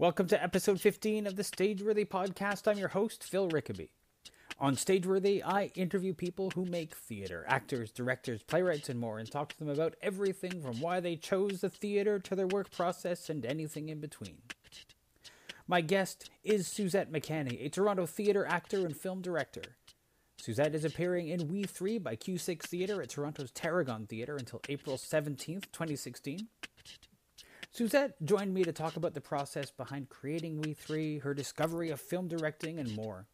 Welcome to episode 15 of the Stageworthy podcast. I'm your host, Phil Rickaby. On Stageworthy, I interview people who make theater actors, directors, playwrights, and more, and talk to them about everything from why they chose the theater to their work process and anything in between. My guest is Suzette McCanny, a Toronto theater actor and film director. Suzette is appearing in We Three by Cue 6 Theatre at Toronto's Tarragon Theatre until April 17th, 2016. Suzette joined me to talk about the process behind creating We Three, her discovery of film directing, and more.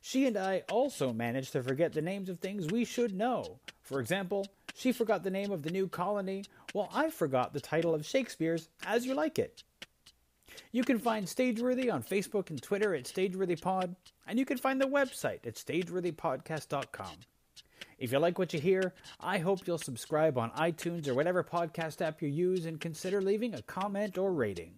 She and I also managed to forget the names of things we should know. For example, she forgot the name of the new colony, while I forgot the title of Shakespeare's As You Like It. You can find Stageworthy on Facebook and Twitter at StageworthyPod, and you can find the website at stageworthypodcast.com. If you like what you hear, I hope you'll subscribe on iTunes or whatever podcast app you use and consider leaving a comment or rating.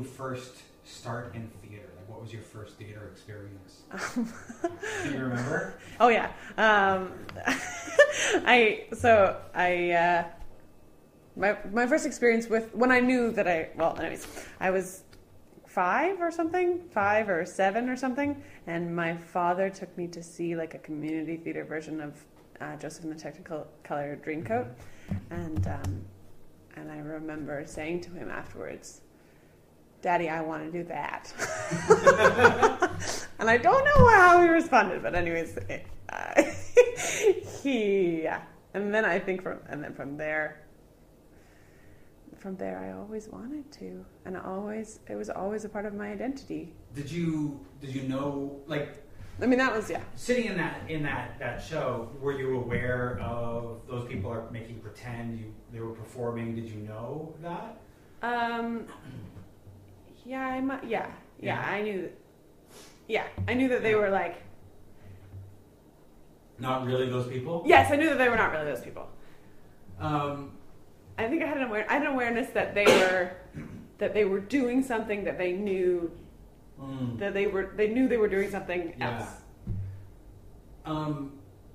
You first start in theater? Like what was your first theater experience? Do you remember? Oh yeah. Um, I so I uh, my my first experience with when I knew that I well anyways I was five or something five or seven or something and my father took me to see like a community theater version of uh, Joseph and the Technicolor Dreamcoat and um, and I remember saying to him afterwards. Daddy, I want to do that. and I don't know how he responded, but anyways, uh, he yeah. And then I think from and then from there, from there, I always wanted to, and always it was always a part of my identity. Did you did you know like I mean, that was yeah. sitting in that in that that show? Were you aware of those people are making pretend you they were performing? Did you know that? Um, yeah, I mu- yeah, yeah, Yeah. I knew. Yeah, I knew that they were like. Not really those people. Yes, I knew that they were not really those people. Um, I think I had an aware, I had an awareness that they were, that they were doing something that they knew mm. that they were they knew they were doing something Yeah. else. Um,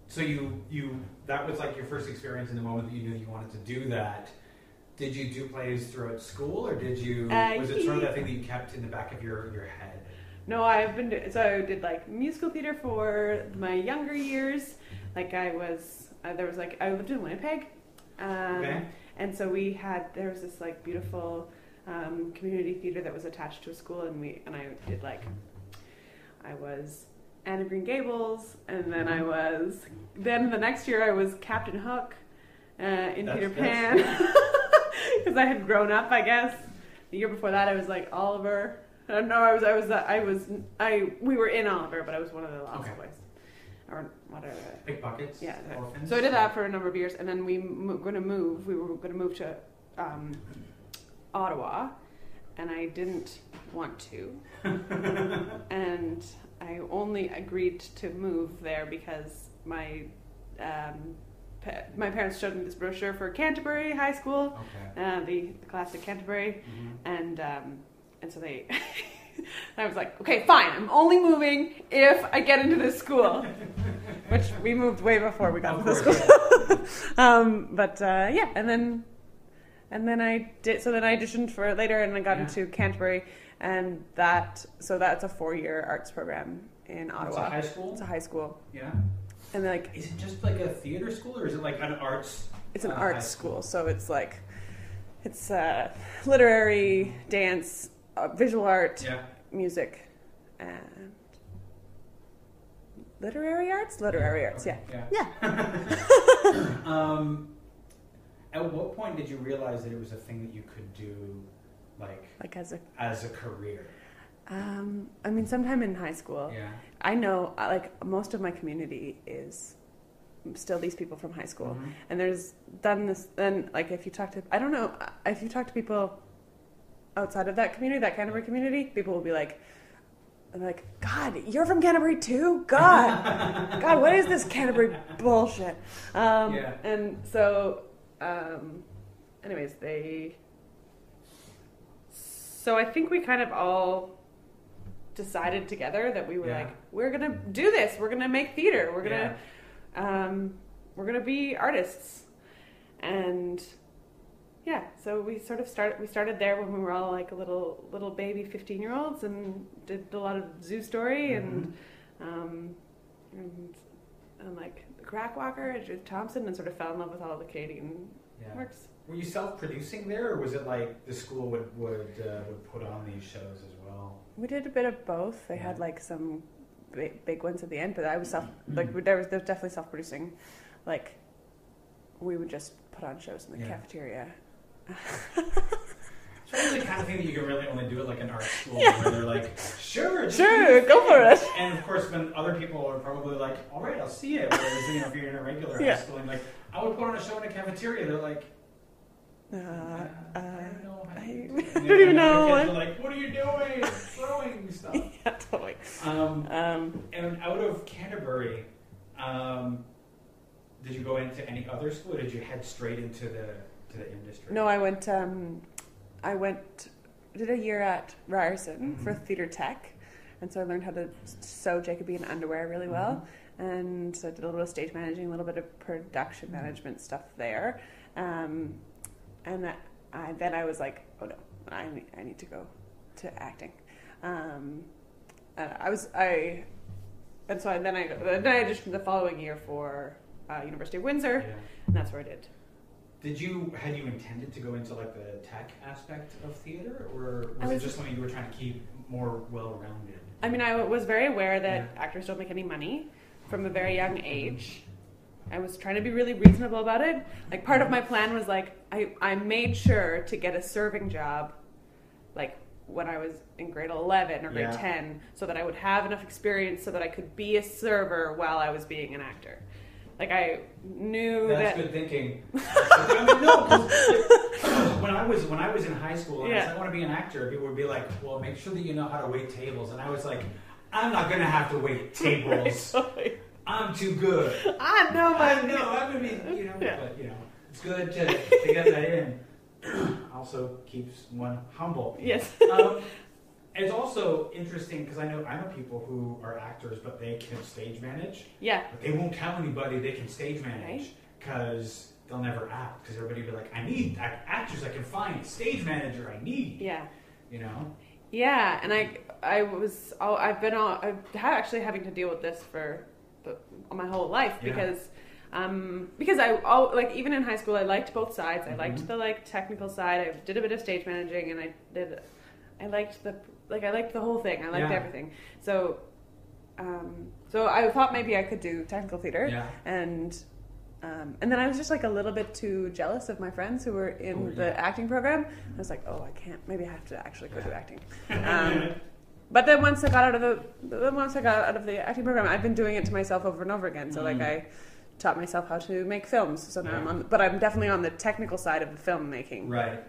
so you you that was like your first experience in the moment that you knew you wanted to do that. Did you do plays throughout school, or did you? Uh, was it sort of that thing that you kept in the back of your your head? No, I've been do- so I did like musical theater for my younger years. Like I was uh, there was like I lived in Winnipeg, um, Okay. and so we had there was this like beautiful um, community theater that was attached to a school, and we and I did like I was Anne of Green Gables, and then I was then the next year I was Captain Hook uh, in That's- Peter Pan because I had grown up, I guess. The year before that, I was like Oliver. Uh, no, I was, I was, I was, I. We were in Oliver, but I was one of the lost Okay. boys, or whatever. Pickpockets. Yeah. Orphans. So I did that for a number of years, and then we were going to move. We were going to move to um, Ottawa, and I didn't want to, and I only agreed to move there because my um, my parents showed me this brochure for Canterbury High School, Okay. uh, the, the classic Canterbury, Mhm. and um, and so they. I was like, okay, fine. I'm only moving if I get into this school, which we moved way before we got Of to this course, school. um, but uh, yeah, and then and then I did. So then I auditioned for it later, and I got Yeah. into Canterbury, and that. So that's a four-year arts program in It's a Ottawa. high school. It's a high school, Yeah. And like Is it just like a theater school, or is it like an arts? it's an uh, arts high school, so it's like it's uh, literary, dance, uh, visual art, Yeah. music, and literary arts. Literary arts, yeah, Okay, yeah. um, at what point did you realize that it was a thing that you could do, like Like as a, as a career? Um, I mean, sometime in high school, Yeah. I know, uh, like most of my community is still these people from high school, Mhm. and there's done this. Then, like, if you talk to, I don't know, uh, if you talk to people outside of that community, that Canterbury community, people will be like, I'm like, God, you're from Canterbury too? God, God, what is this Canterbury bullshit? Um, Yeah. And so, um, anyways, they. So I think we kind of all decided together that we were Yeah. like, we're gonna do this. We're gonna make theater. We're gonna, um, we're gonna be artists, and yeah. So we sort of started. We started there when we were all like a little little baby fifteen year olds, and did a lot of zoo story and um, and and like the Crackwalker and Judith Thompson, and sort of fell in love with all the Canadian Yeah. works. Were you self-producing there, or was it like the school would would uh, would put on these shows as well? We did a bit of both. They had like some big, big ones at the end, but I was self Mm-hmm. like there was there was definitely self producing. Like we would just put on shows in the Yeah. cafeteria. It's really the kind of thing that you can really only do at like an art school where they're like, sure, Sure, do your go for it. And of course, when other people are probably like, all right, I'll see it. Whereas, you know, if you're in a regular Yeah. high school and like, I would put on a show in a cafeteria, they're like, Uh, uh, I don't know. I do don't even know what- like, what are you doing? Throwing stuff. yeah, totally. Um, Um, and out of Canterbury, um, did you go into any other school, or did you head straight into the to the industry? no, I went. Um, I went. Did a year at Ryerson for Mhm. theater tech, and so I learned how to sew Jacobean underwear really well. And so I did a little stage managing, a little bit of production management stuff there. Um, and that, I, then I was like, oh no, I need, I need to go to acting. Um, and I was I, and so I, then I then I auditioned the following year for uh, University of Windsor, Yeah. and that's where I did. Did you had you intended to go into like the tech aspect of theater, or was, was- it just something you were trying to keep more well-rounded? I mean, I was very aware that Yeah. actors don't make any money from a very young age. I was trying to be really reasonable about it. Like, part of my plan was like, I, I made sure to get a serving job, like when I was in grade 11 or grade Yeah. 10, so that I would have enough experience so that I could be a server while I was being an actor. Like, I knew That's that. good thinking. I mean, no, 'cause when I was when I was in high school and I said I want to be an actor, people would be like, "Well, make sure that you know how to wait tables." And I was like, "I'm not gonna have to wait tables. I'm too good." I know my. I know I'm gonna be, you know, Yeah. but you know, it's good to, to get that in. also keeps one humble. Yes. Um, it's also interesting because I know I know people who are actors, but they can stage manage. Yeah. But they won't tell anybody they can stage manage Right. because they'll never act. Because everybody will be like, I need actors I can find, stage manager I need. Yeah. You know? Yeah, and I I was I've been on I've actually having to deal with this for the, my whole life because um because I all like even in high school I liked both sides. I Mhm. liked the like technical side. I did a bit of stage managing and I did I liked the like I liked the whole thing. I liked Yeah. everything. So um so I thought maybe I could do technical theater Yeah. and um, and then I was just like a little bit too jealous of my friends who were in Oh, the yeah. acting program. I was like, oh, I can't. Maybe I have to actually go do acting. Um, but then once I got out of the once I got out of the acting program, I've been doing it to myself over and over again. So like Mm. I taught myself how to make films. So now I'm on, but I'm definitely on the technical side of the filmmaking. Right.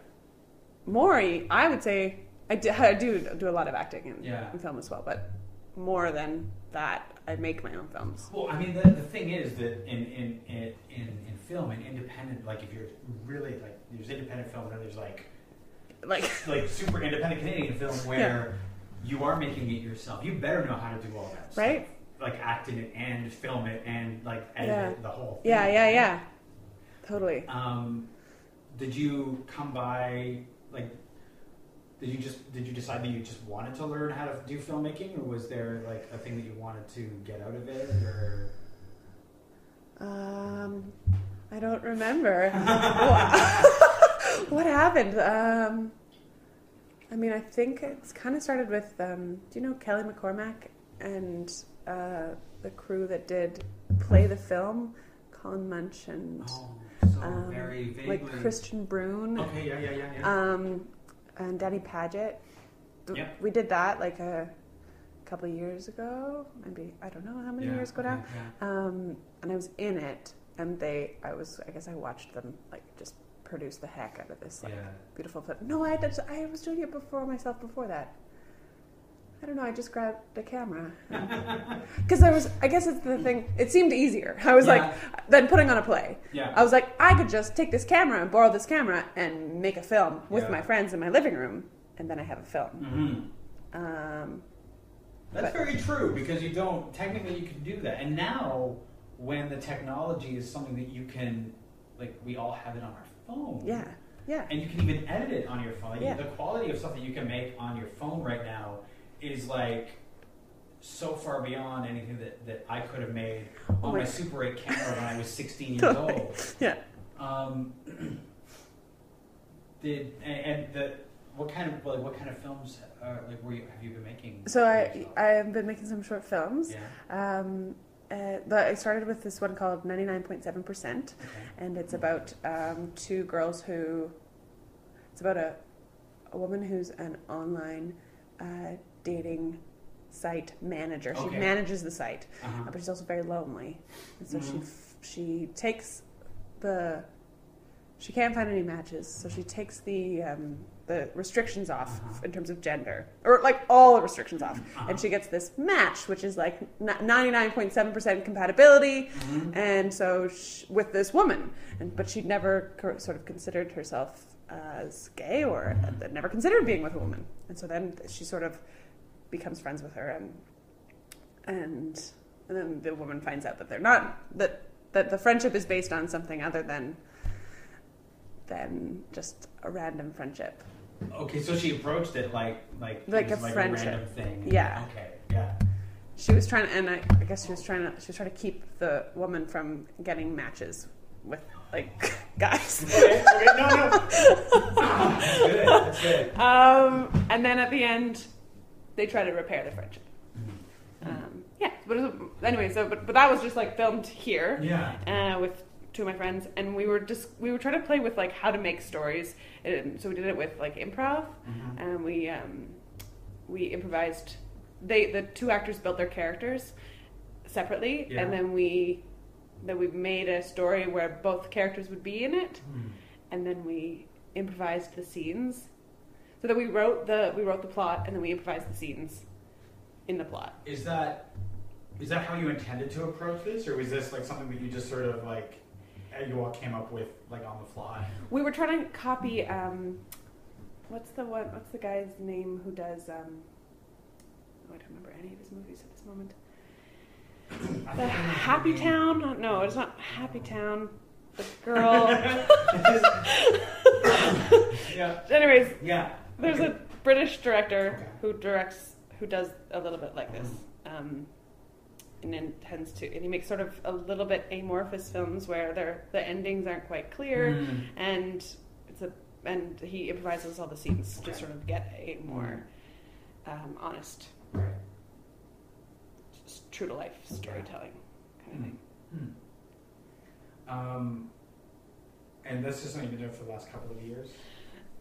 More, I would say I do, I do do a lot of acting in, Yeah. in film as well, but more than that, I make my own films. Well, I mean, the, the thing is that in, in, in, in, film and independent, like if you're really like, there's independent film and then there's like, Like, like super independent Canadian film where you are making it yourself. You better know how to do all that stuff. Like act in it and film it and like edit Yeah. it, the whole thing. Yeah, yeah, yeah. Totally. Um, did you come by like? Did you just did you decide that you just wanted to learn how to do filmmaking, or was there like a thing that you wanted to get out of it, or? Um, I don't remember. what happened? Um, I mean, I think it's kind of started with. Um, do you know Kelly McCormack and uh, the crew that did play the film? Colin Munch and Oh, so um, like Christian Brune Okay, yeah, yeah, yeah, yeah. um, and Danny Paget. Yeah. We did that like a couple of years ago. Maybe I don't know how many yeah, years ago now. yeah. Um, and I was in it, and they, I was, I guess I watched them like just produce the heck out of this like beautiful film. No, I did, I was doing it before myself before that. I don't know. I just grabbed the camera because I was. I guess it's the thing. It seemed easier. I was Yeah. like, than putting on a play. Yeah. I was like, I could just take this camera and borrow this camera and make a film with Yeah. my friends in my living room, and then I have a film. hmm Um, That's But- very true because you don't technically you can do that. And now when the technology is something that you can like we all have it on our phone. yeah, yeah, And you can even edit it on your phone. Like, Yeah. The quality of stuff that you can make on your phone right now is like so far beyond anything that, that I could have made Oh on my my Super 8 camera when I was 16 years Totally. old. yeah. Um, did and, and the what kind of like what kind of films uh, like were you have you been making? So I I've been making some short films. yeah Um, uh, but I started with this one called 99.7%, okay. and it's about um, two girls who. It's about a, a woman who's an online uh, dating site manager. She Okay. manages the site, uh-huh. but she's also very lonely, and so she Mhm. f- she takes the. She can't find any matches, so she takes the um, the restrictions off Uh-huh. in terms of gender, or like all the restrictions off Uh-huh. and she gets this match, which is like ninety nine point seven percent compatibility, Mhm. and so sh with this woman, and but she'd never co- sort of considered herself as gay or had never considered being with a woman, and so then she sort of becomes friends with her, and and and then the woman finds out that they're not that that the friendship is based on something other than than just a random friendship. Okay, so she approached it like like Like a like friendship. a random thing. Yeah. Okay. Yeah. She was trying to, and I, I guess she was trying to, she was trying to keep the woman from getting matches with like guys. Okay. Okay. No. No. That's good. That's good. Um, and then at the end, they try to repair the friendship. Mm-hmm. Um, yeah, but was, anyway, so but, but that was just like filmed here Yeah. uh, with two of my friends, and we were just we were trying to play with like how to make stories. And so we did it with like improv, Mhm. and we um, we improvised. They the two actors built their characters separately, Yeah. and then we then we made a story where both characters would be in it, Hmm. and then we improvised the scenes. So that we wrote the we wrote the plot, and then we improvised the scenes in the plot. Is that is that how you intended to approach this, or was this like something that you just sort of like uh, you all came up with like on the fly? We were trying to copy. Um, what's the one? What's the guy's name who does? Um, oh, I don't remember any of his movies at this moment. I The Happy Town? No, it's not Happy Town. The girl. yeah. Anyways, Yeah. there's Okay. a British director Okay. who directs, who does a little bit like this, um, and then tends to, and he makes sort of a little bit amorphous films where they're, the endings aren't quite clear, Mm. and it's a, and he improvises all the scenes Okay. to sort of get a more um, honest, Right. True to life storytelling kind of thing. Hmm. Um, and this is something you've been doing for the last couple of years,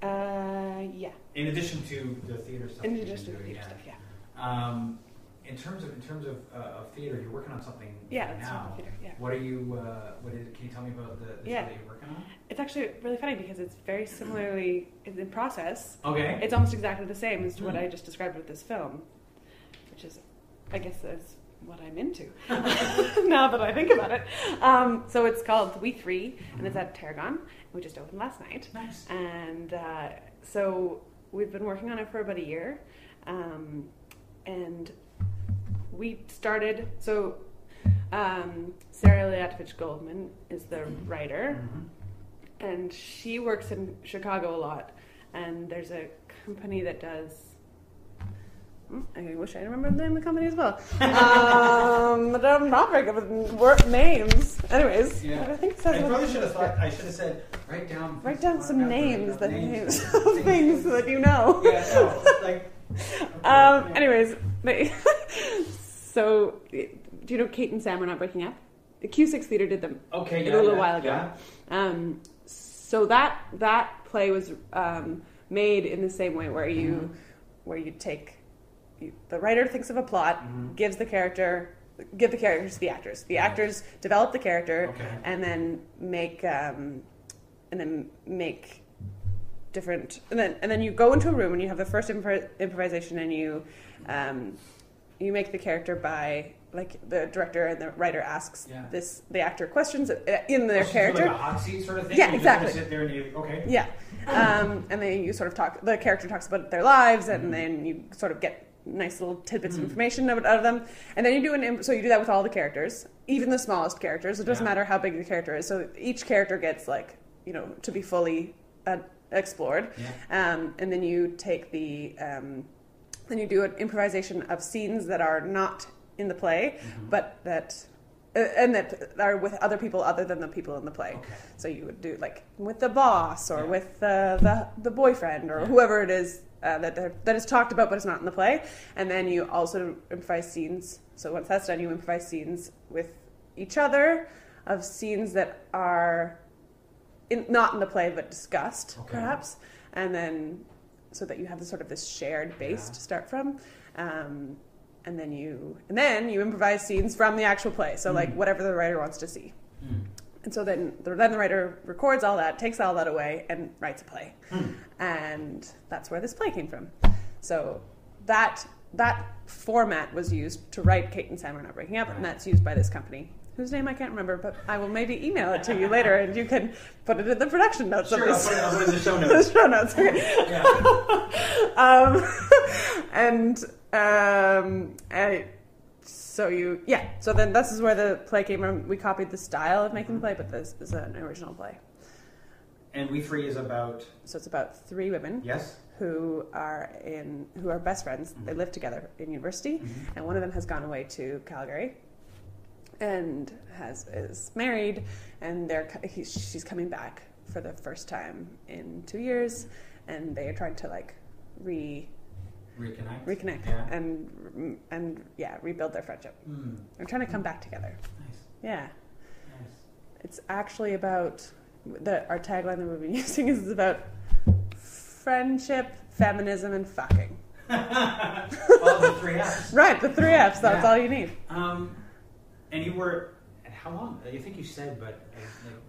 Uh, yeah, in addition to the theater stuff. in addition to the theater yeah. stuff, yeah. Um, in terms of in terms of, uh, of theater, you're working on something Yeah, right now. theater, yeah. What are you? Uh, what is? Can you tell me about the, the Yeah. show that you're working on? It's actually really funny because it's very similarly in process. Okay. It's almost exactly the same as to what Hmm. I just described with this film, which is, I guess, that's what I'm into now that I think about it. Um, so it's called We Three, and it's at Tarragon. We just opened last night, nice. and uh, so we've been working on it for about a year, um, and we started. So um, Sarah Illiatovitch-Goldman is the writer Mhm. and she works in Chicago a lot. And there's a company that does. I wish I remembered the name of the company as well. um, but I'm not very good with word names. Anyways, Yeah. I think it I probably should have thought. I should have said write down. Write down some mark out the- names, names of things. things that you know. Yeah. No. Like. Um, yeah. anyways, they, so do you know Kate and Sam are not breaking up? The Cue 6 Theater did them Okay. yeah, a little yeah, while ago. Yeah. Um, so that that play was um, made in the same way, where you Mhm. where you take you, the writer thinks of a plot, Mhm. gives the character, give the characters to the actors. The actors develop the character, Okay. and then make um, and then make different, and then and then you go into a room and you have the first impro- improvisation, and you um, you make the character by like the director and the writer asks Yeah. this the actor questions uh, in their Oh, so character. Like a hot seat sort of thing. Yeah, You exactly. Sit there and you okay. Yeah. Um, and then you sort of talk, the character talks about their lives, and Mhm. then you sort of get nice little tidbits Mhm. of information out out of them. And then you do an, im- so you do that with all the characters, even the smallest characters. It doesn't Yeah. matter how big the character is. So each character gets like, you know, to be fully uh, explored. Yeah. Um, and then you take the, um, then you do an improvisation of scenes that are not in the play, Mhm. but that, uh, and that are with other people other than the people in the play. Okay. So you would do like with the boss or Yeah. with the, the the boyfriend or Yeah. whoever it is uh, that that is talked about but it's not in the play. And then you also improvise scenes. So once that's done, you improvise scenes with each other of scenes that are in, not in the play but discussed Okay. perhaps. And then so that you have this sort of this shared base Yeah. to start from. Um, and then you and then you improvise scenes from the actual play. So like Mm. whatever the writer wants to see. Mm. And so then, the- then the writer records all that, takes all that away, and writes a play. Hmm. And that's where this play came from. So that that format was used to write Kate and Sam are not breaking up, and that's used by this company, whose name I can't remember, but I will maybe email it to you later, and you can put it in the production notes Sure, of I'll this. put it, I'll put it in the show the notes. show notes. Okay. yeah. um, and um, I, so you, yeah. So then this is where the play came from. We copied the style of making the play, but this is an original play. And We Three is about So it's about three women yes. who are in who are best friends. They Mhm. live together in university, Mhm. and one of them has gone away to Calgary, and has is married, and they're she's coming back for the first time in two years, and they are trying to like re Reconnect. reconnect Yeah. and and yeah rebuild their friendship. Mm. They're trying to come back together. Nice. Yeah, Nice. it's actually about the our tagline that we've been using is about friendship, feminism, and fucking. all the three F's. Right, the three Fs. That's Yeah. all you need. Um, and you were, how long? I think you said, but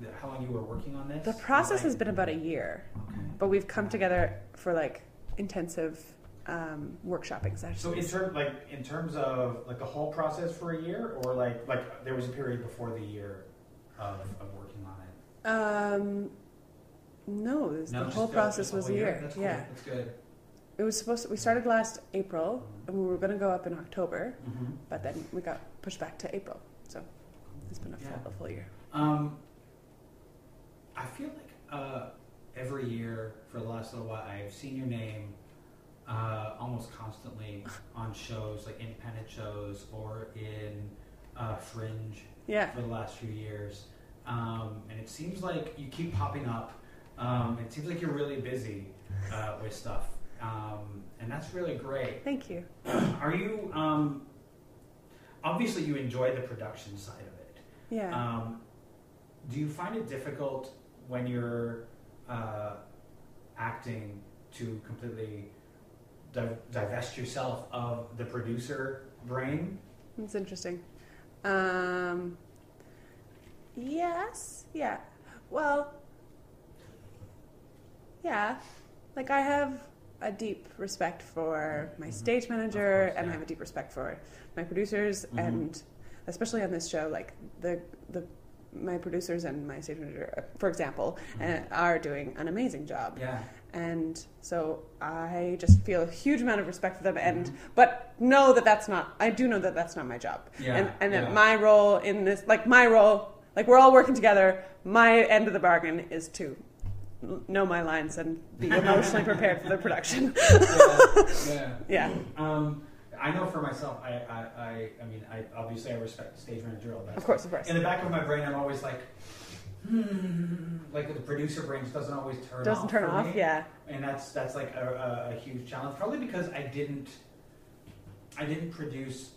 like, how long you were working on this? The process Like- has been about a year, Okay. but we've come together for like intensive um, workshopping So in terms, like in terms of like the whole process for a year, or like like there was a period before the year of, of working on it. um, no, this, No, the whole process was a whole year. That's cool. Yeah, That's good. it was supposed to. We started last April, and we were going to go up in October. hmm but then we got pushed back to April. So it's been a full, a full year. Um, I feel like uh, every year for the last little while, I've seen your name uh, almost constantly on shows, like independent shows or in uh, Fringe Yeah. for the last few years. Um, and it seems like you keep popping up. Um, it seems like you're really busy uh, with stuff. Um, and that's really great. Thank you. Are you, um, obviously, you enjoy the production side of it. Yeah. Um, do you find it difficult when you're uh, acting to completely divest yourself of the producer brain? It's interesting. Um, yes. Yeah. Well, yeah. Like I have a deep respect for my Mhm. stage manager, course, and I have a deep respect for my producers, Mhm. and especially on this show, like the the my producers and my stage manager, uh, for example, uh, are doing an amazing job. Yeah. And so I just feel a huge amount of respect for them, and Mhm. but know that that's not. I do know that that's not my job, Yeah. and and yeah. that my role in this, like my role, like we're all working together. My end of the bargain is to know my lines and be emotionally prepared for the production. yeah. yeah. yeah, Um, I know for myself, I, I, I, I mean, I obviously I respect stage manager all that. of course, of course. In the back of my brain, I'm always like, like the producer just doesn't always turn off Doesn't off. turn off. me. Yeah, and that's that's like a, a, a huge challenge. Probably because I didn't, I didn't produce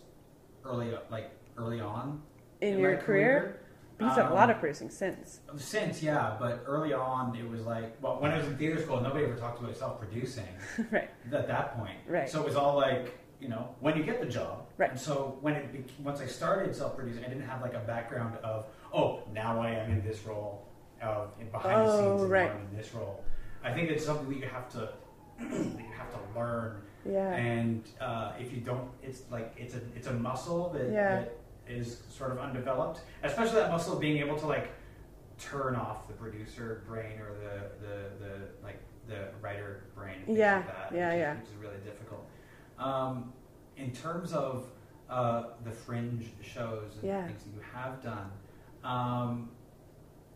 early, like early on in, my your career, you've done a Um, lot of producing since. Since yeah, but early on it was like, well, when I was in theater school, nobody ever talked about self-producing right, at that point. Right. So it was all like, you know, when you get the job. Right. And so when it once I started self-producing, I didn't have like a background of, oh, now I am in this role of in behind the Oh, scenes, and right. I'm in this role. I think it's something that you have to that you have to learn. Yeah. And uh, if you don't, it's like it's a it's a muscle that, Yeah. that is sort of undeveloped. Especially that muscle of being able to like turn off the producer brain or the the, the like the writer brain. Yeah. like that, Yeah, which is- yeah. Which is really difficult. Um, in terms of uh, the fringe shows and Yeah. things that you have done, um,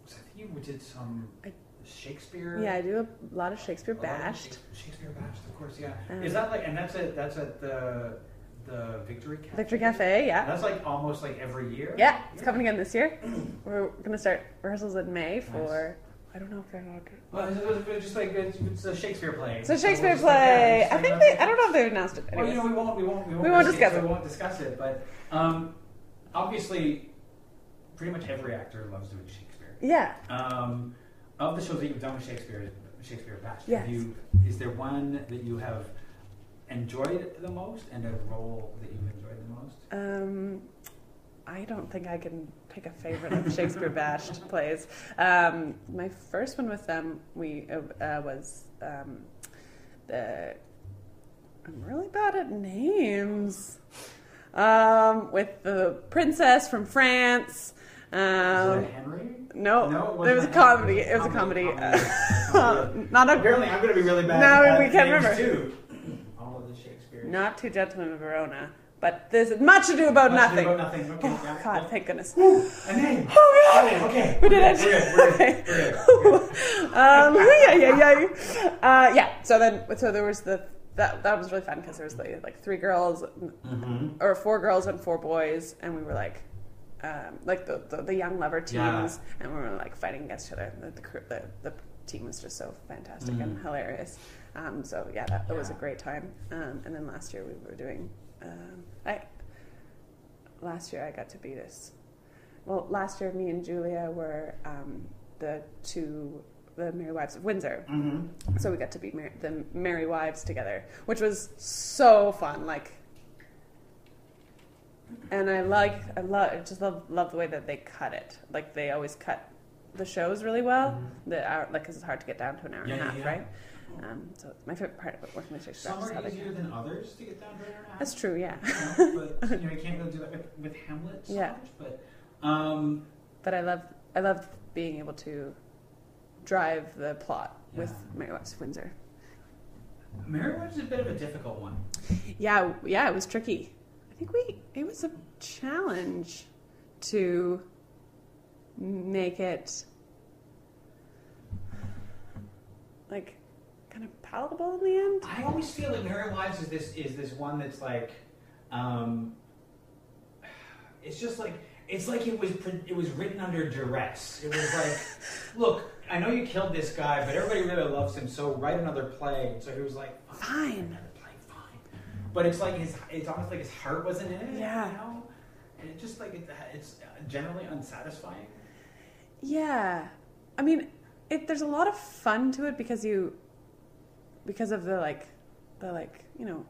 so I think you did some I- Shakespeare. Yeah, I do a lot of Shakespeare lot of Shakespeare BASH'd, of course. Yeah. Um, Is that like, and that's at that's at the the Victory Cafe. Victory Cafe, yeah. That's like almost like every year. Yeah, it's coming again this year. We're gonna start rehearsals in May for. I don't know if they're not. Well, it's, it's just like it's, it's a Shakespeare play. It's a So Shakespeare we'll just like, yeah, play. I think they. I don't know if they've announced it. Well, you know, we won't, we won't, we won't, We won't discuss discuss it. it. We won't discuss it. But um, obviously, pretty much every actor loves doing Shakespeare. Yeah. Um, of the shows that you've done with Shakespeare, Shakespeare BASH'd, Yes. you, is there one that you have enjoyed the most, and a role that you've enjoyed the most? Um, I don't think I can pick a favorite of Shakespeare BASH'd plays. Um, my first one with them, we uh, was um, the. I'm really bad at names. Um, with the princess from France. Um, it Henry? no, No, it was a comedy. It was a comedy. Comedy, comedy. not a Apparently, I'm going to be really bad. No, we can't remember. Too. All of the Shakespeare. not two gentlemen of Verona, but this is much ado about Much nothing. About nothing. Okay, Oh yeah, God, yeah. thank goodness. A name. Oh God. Oh, okay. We did it. good, We're good. We're good. We're good. um, yeah, yeah, yeah. Uh, yeah. So then, so there was the that that was really fun because there was like, like three girls Mhm. or four girls and four boys, and we were like. Um, like the, the, the young lover teams, Yeah. and we were like fighting against each other. The the, the, the team was just so fantastic and Mm. hilarious. Um, so yeah, that, that was a great time. Um, and then last year we were doing. Um, I last year I got to be this. Well, last year me and Julia were um, the two the Merry Wives of Windsor. Mhm. So we got to be Mar- the Merry Wives together, which was so fun. Like, and I like, I love, I just love, love the way that they cut it. Like they always cut the shows really well. The hour, like, because it's hard to get down to an hour Yeah, and a half, yeah. right? Um, so my favorite part of working with Shakespeare Some are easier than others to get down to an hour and a half. That's true, yeah. know, but you know you can't really do that with, with Hamlet so Yeah. much. But um, But I love, I love being able to drive the plot with Yeah. Wives of Windsor. Merry Wives is a bit of a difficult one. Yeah, yeah, it was tricky. I think we it was a challenge to make it like kind of palatable in the end. I always feel that Merry Wives is this is this one that's like, um, it's just like it's like it was it was written under duress. It was like, look, I know you killed this guy, but everybody really loves him, so write another play. So he was like, fine. But it's like his it's almost like his heart wasn't in it. Yeah. you know, and it just like it, it's generally unsatisfying. Yeah. I mean, it, there's a lot of fun to it because you because of the like the like, you know,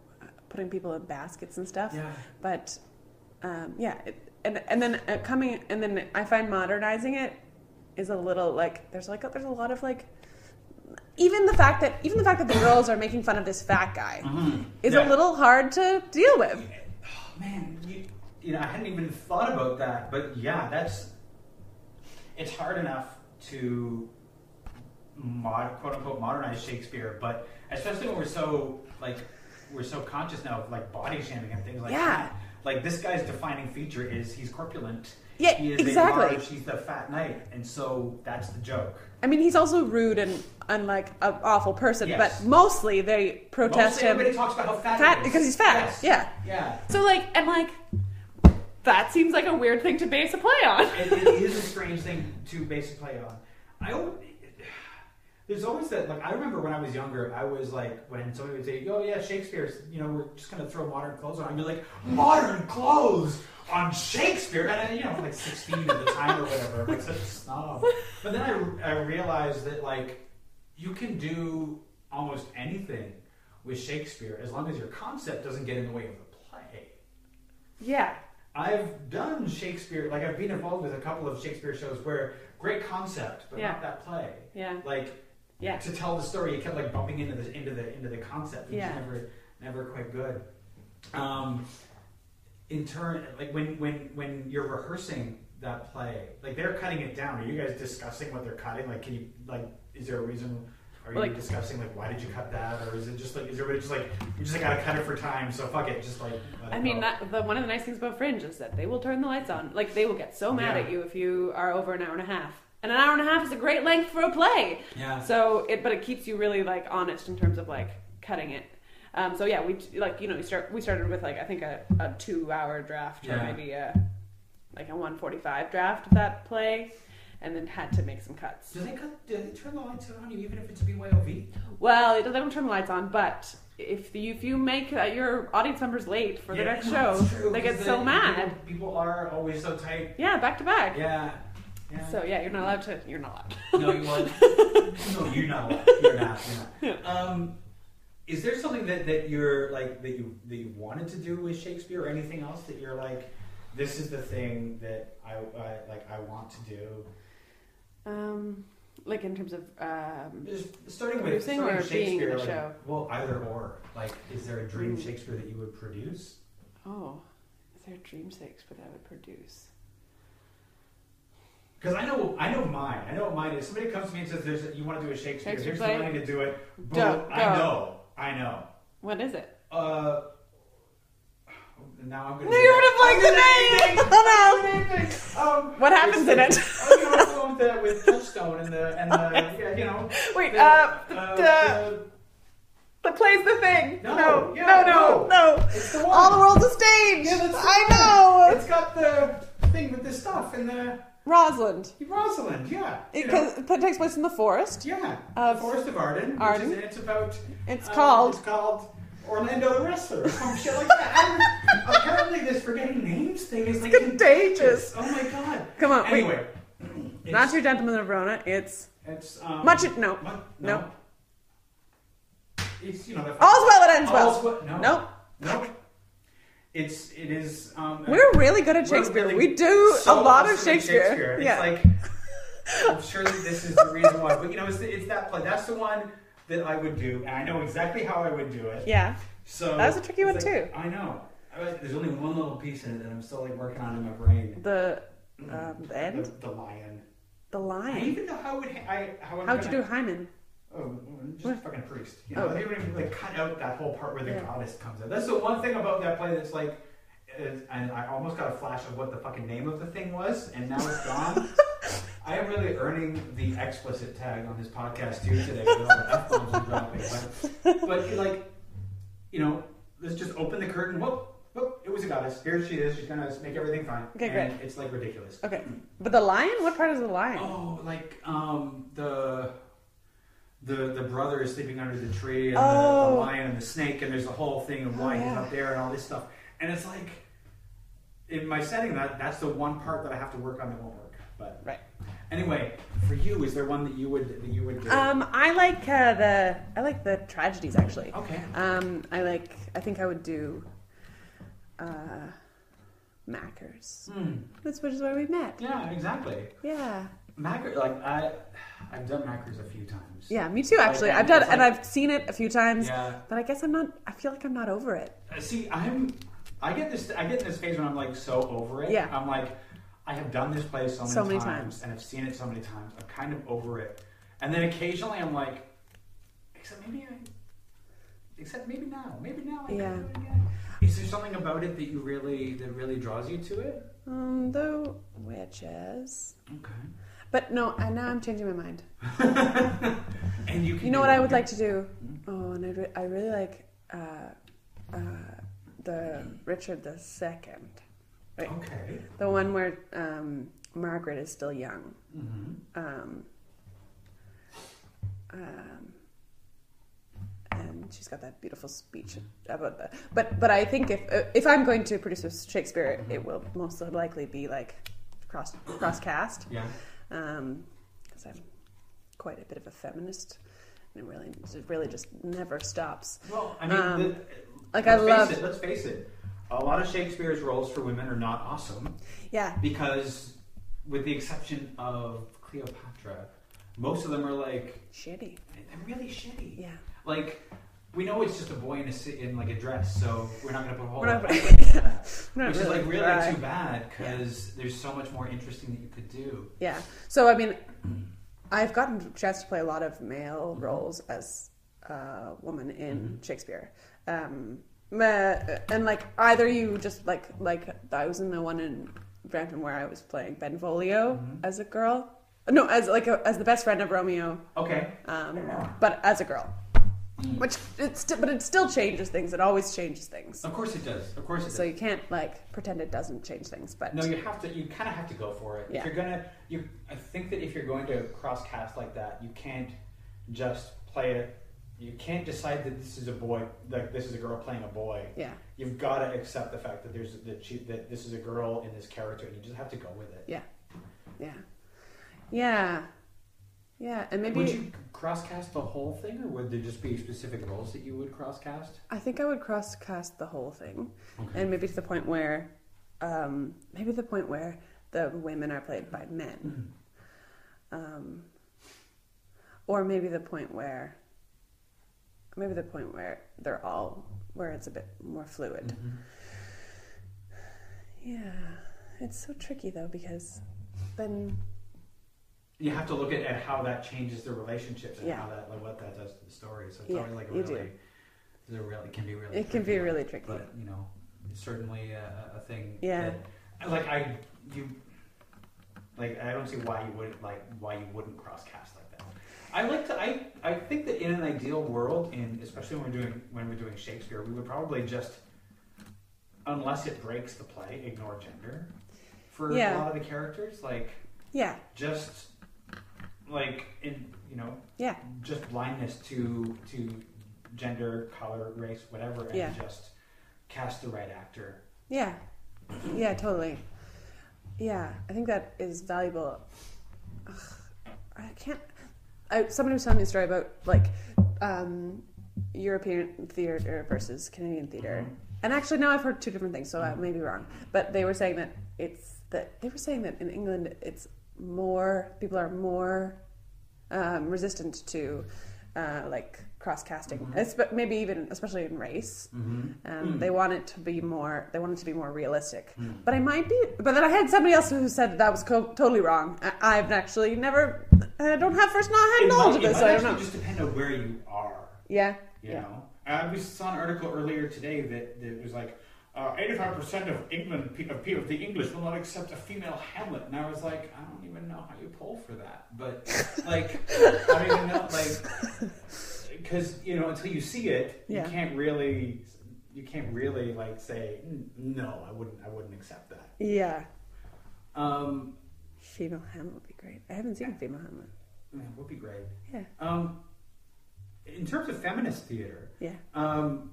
putting people in baskets and stuff. Yeah. but um, yeah, it, and and then uh, coming and then I find modernizing it is a little like there's like a, there's a lot of like even the fact that even the fact that the girls are making fun of this fat guy mm-hmm. is a little hard to deal with. Oh, man, you, you know, I hadn't even thought about that, but yeah, that's it's hard enough to mod, quote unquote modernize Shakespeare, but especially when we're so like we're so conscious now of like body shaming and things like Yeah. that. Like this guy's defining feature is he's corpulent. Yeah, he is exactly. A large, he's the fat knight, and so that's the joke. I mean, he's also rude and and like an awful person, Yes. but mostly they protest Mostly him everybody talks about how fat, fat he is. because he's fat. Yes. Yeah. Yeah. So like and like that seems like a weird thing to base a play on. it, it is a strange thing to base a play on. I al- there's always that like I remember when I was younger, I was like when somebody would say, "Oh yeah, Shakespeare's," you know, we're just gonna throw modern clothes on. I'd be like, "Modern clothes on Shakespeare?" And I, you know, I'm like 16 at the time or whatever. I'm like such a snob. But then I, I realized that like you can do almost anything with Shakespeare as long as your concept doesn't get in the way of the play. Yeah. I've done Shakespeare, like I've been involved with a couple of Shakespeare shows where great concept, but Yeah. not that play. Yeah. Like Yeah. to tell the story. You kept like bumping into the into the into the concept, which Yeah. is never never quite good. Um, in turn, like when when when you're rehearsing that play, like they're cutting it down. Are you guys discussing what they're cutting? Like, can you like? Is there a reason? Are you Like- discussing like why did you cut that, or is it just like is everybody just like you just like, gotta cut it for time? So fuck it, just like. I mean, that, the, one of the nice things about Fringe is that they will turn the lights on. Like they will get so mad Yeah. at you if you are over an hour and a half. And an hour and a half is a great length for a play. yeah. So it, but it keeps you really like honest in terms of like cutting it. Um, so yeah, we like you know we start we started with like I think a, a two hour draft or maybe a like a one forty five draft of that play, and then had to make some cuts. Do they cut? Do they turn the lights on you even if it's a BYOV? Well, it, they don't turn the lights on, but if the, if you make uh, your audience members late for the next show, they get so mad. People, people are always so tight. Yeah, back to back. Yeah. yeah. So yeah, you're not allowed to. You're not allowed. no, you are. no, you're not. allowed. You're not. You're not. Um, is there something that, that you're like that you that you wanted to do with Shakespeare or anything else that you're like, this is the thing that I, I like I want to do. Um, like in terms of um, starting with Producing starting or being in the like, show? Well, either or. Like, is there a dream Mm. Shakespeare that you would produce? oh, is there a dream Shakespeare that I would produce? Because I know, I know mine. I know what mine is. Somebody comes to me and says, "There's, a, you want to do a Shakespeare? Shakespeare Here's play? the money to do it." Boom. Go, I know. I know. What is it? Uh, now I'm gonna. No, you're gonna blank the name. Oh no! Um, What happens in it? The- you know, the one with, the, with Touchstone and the and the yeah, you know. Wait, the, uh, the, uh, the, the play's the thing. No, no, yeah, no, no, no. It's the one. All the world's a stage. Yeah, that's I one. know. It's got the thing with the stuff and the Rosalind. Rosalind. Yeah. It, it takes place in the forest. Yeah, Of the Forest of Arden. Arden. Is, it's about. It's uh, called. It's called Orlando the Wrestler or some shit like that. And apparently, this forgetting names thing is like contagious. Oh my god. Come on, wait. It's, Not your gentleman of Verona. It's It's um, much. No. No. no. It's you know. All's well that ends well. Well- No. Nope. No. It's it is. Um, We're really good at Shakespeare. really we do so a lot of Shakespeare. It's Yeah. like I'm sure that this is the reason why, but you know, it's, it's that play. That's the one that I would do, and I know exactly how I would do it. yeah. So That was a tricky one, like- too. I know. I- There's only one little piece in it that I'm still like working on in my brain. The um, the end. The, the lion. The I lion. even know how would I how I'm How'd you do Hymen? Oh, just What? fucking priest. You oh. know, Oh. I didn't even like cut out that whole part where the Yeah. goddess comes out. That's the one thing about that play that's like, is, and I almost got a flash of what the fucking name of the thing was, and now it's gone. I am really earning the explicit tag on this podcast too today. with all the F-bombs I'm dropping. But, but like, you know, let's just open the curtain. Whoop, whoop, it was a goddess. Here she is. She's gonna make everything fine. Okay, and It's like ridiculous. Okay. But the lion? What part is the lion? Oh, like um the the the brother is sleeping under the tree and the, Oh. the lion and the snake and there's the whole thing of Oh, why yeah. up there and all this stuff. And it's like in my setting that that's the one part that I have to work on that won't work. But Right. anyway, for you, is there one that you would that you would do? Um, I like uh, the I like the tragedies actually. okay. Um, I like. I think I would do. Uh, Mackers. Hmm. That's which is where we met. Yeah, exactly. Yeah. Macker like I I've done Mackers a few times. Yeah, me too. Actually, Like, I've done it's and I've seen it a few times. Yeah. But I guess I'm not. I feel like I'm not over it. Uh, See, I'm. I get this. I get in this phase when I'm like so over it. Yeah. I'm like, I have done this play so many, So many times, times. and I've seen it so many times. I'm kind of over it, and then occasionally I'm like, except maybe I. Except maybe now. Maybe now I Yeah. can do it again. Is there something about it that you really that really draws you to it? Um, the witches. Okay. But no, and now I'm changing my mind. and you. Can You know what I would like to do? Oh, and I, re- I really like uh, uh, the Richard the Second, Right? Okay. the one where um, Margaret is still young. hmm Um, um, and she's got that beautiful speech about that. But but I think if uh, if I'm going to produce a Shakespeare, it will most likely be like cross cross cast. Yeah. because I'm quite a bit of a feminist, and it really, it really just never stops. Well, I mean, Um, the, like, let's I face love- it. Let's face it. A lot of Shakespeare's roles for women are not awesome. Yeah, because with the exception of Cleopatra, most of them are like Shitty. they're really shitty. Yeah. Like we know it's just a boy in a in like a dress, so we're not gonna put a whole lot gonna- of effort into that. Which is like really try. too bad because there's so much more interesting that you could do. Yeah. So I mean, I've gotten a chance to play a lot of male roles as a woman in Shakespeare. Um, and like either you just like like I was in the one in Brampton where I was playing Benvolio as a girl. No, as like a, as the best friend of Romeo, Okay. um, but as a girl. Which it's but it still changes things. It always changes things. Of course it does. Of course it does. So you can't like pretend it doesn't change things. But No, you have to. You kind of have to go for it. Yeah. If you're gonna, you. I think that if you're going to cross cast like that, you can't just play it. You can't decide that this is a boy, like this is a girl playing a boy. yeah, You've got to accept the fact that there's that she that this is a girl in this character, and you just have to go with it. yeah, yeah, yeah, yeah. And maybe Would you cross cast the whole thing, or would there just be specific roles that you would cross cast? I think I would cross cast the whole thing, Okay. and maybe to the point where, um, maybe the point where the women are played by men, um, or maybe the point where, maybe the point where they're all where it's a bit more fluid. Mhm. Yeah, it's so tricky though because then You have to look at, at how that changes the relationships and Yeah. how that like what that does to the story. So it's Yeah, always like a you do. really, it's a really, it can be really. it can be tricky. really tricky. but you know, it's certainly a, a thing. Yeah. That, like I, you, like I don't see why you wouldn't like why you wouldn't cross cast like that. I like to. I I think that in an ideal world, in especially when we're doing when we're doing Shakespeare, we would probably just, unless it breaks the play, ignore gender for Yeah. a lot of the characters. Like yeah, just like in you know yeah, just blindness to to gender, color, race, whatever, and Yeah. just cast the right actor. yeah, yeah, totally. Yeah, I think that is valuable. Ugh, I can't. I, somebody was telling me a story about like um, European theater versus Canadian theater, Mhm. and actually now I've heard two different things, so I may be wrong. But they were saying that it's that they were saying that in England it's more people are more um, resistant to uh, like cross casting, Mhm. maybe even especially in race. Mm-hmm. Um, They want it to be more. They want it to be more realistic. Mm. But I might be. But then I had somebody else who said that was co- totally wrong. I, I've actually never. I don't have first hand It knowledge might, of it this. So I don't know. just depend on where you are. Yeah. You Yeah. know, I we saw an article earlier today that, that was like. Uh, 85% of England, of people, of the English will not accept a female Hamlet, and I was like, I don't even know how you pull for that, but like, I don't even know, like, because you know, until you see it, Yeah. you can't really, you can't really like say, "Mm, no, I wouldn't, I wouldn't accept that. Yeah. Um, Female Hamlet would be great. I haven't seen Female Hamlet. yeah, would be great. Yeah. Um, in terms of feminist theater, Yeah. um,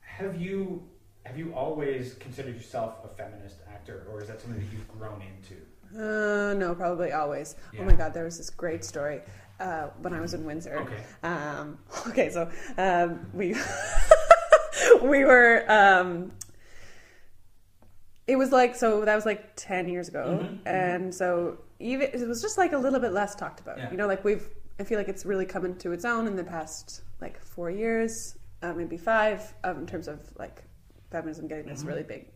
have you have you always considered yourself a feminist actor, or is that something that you've grown into? Uh, no, probably always. Yeah. Oh my God, there was this great story uh, when I was in Windsor. Okay. Um, okay, so um, we we were. Um, it was like so that was like ten years ago, Mhm, mhm. and so even it was just like a little bit less talked about. Yeah. You know, like we've. I feel like it's really come into its own in the past like four years, uh, maybe five, um, in terms of like feminism getting this Mhm. really big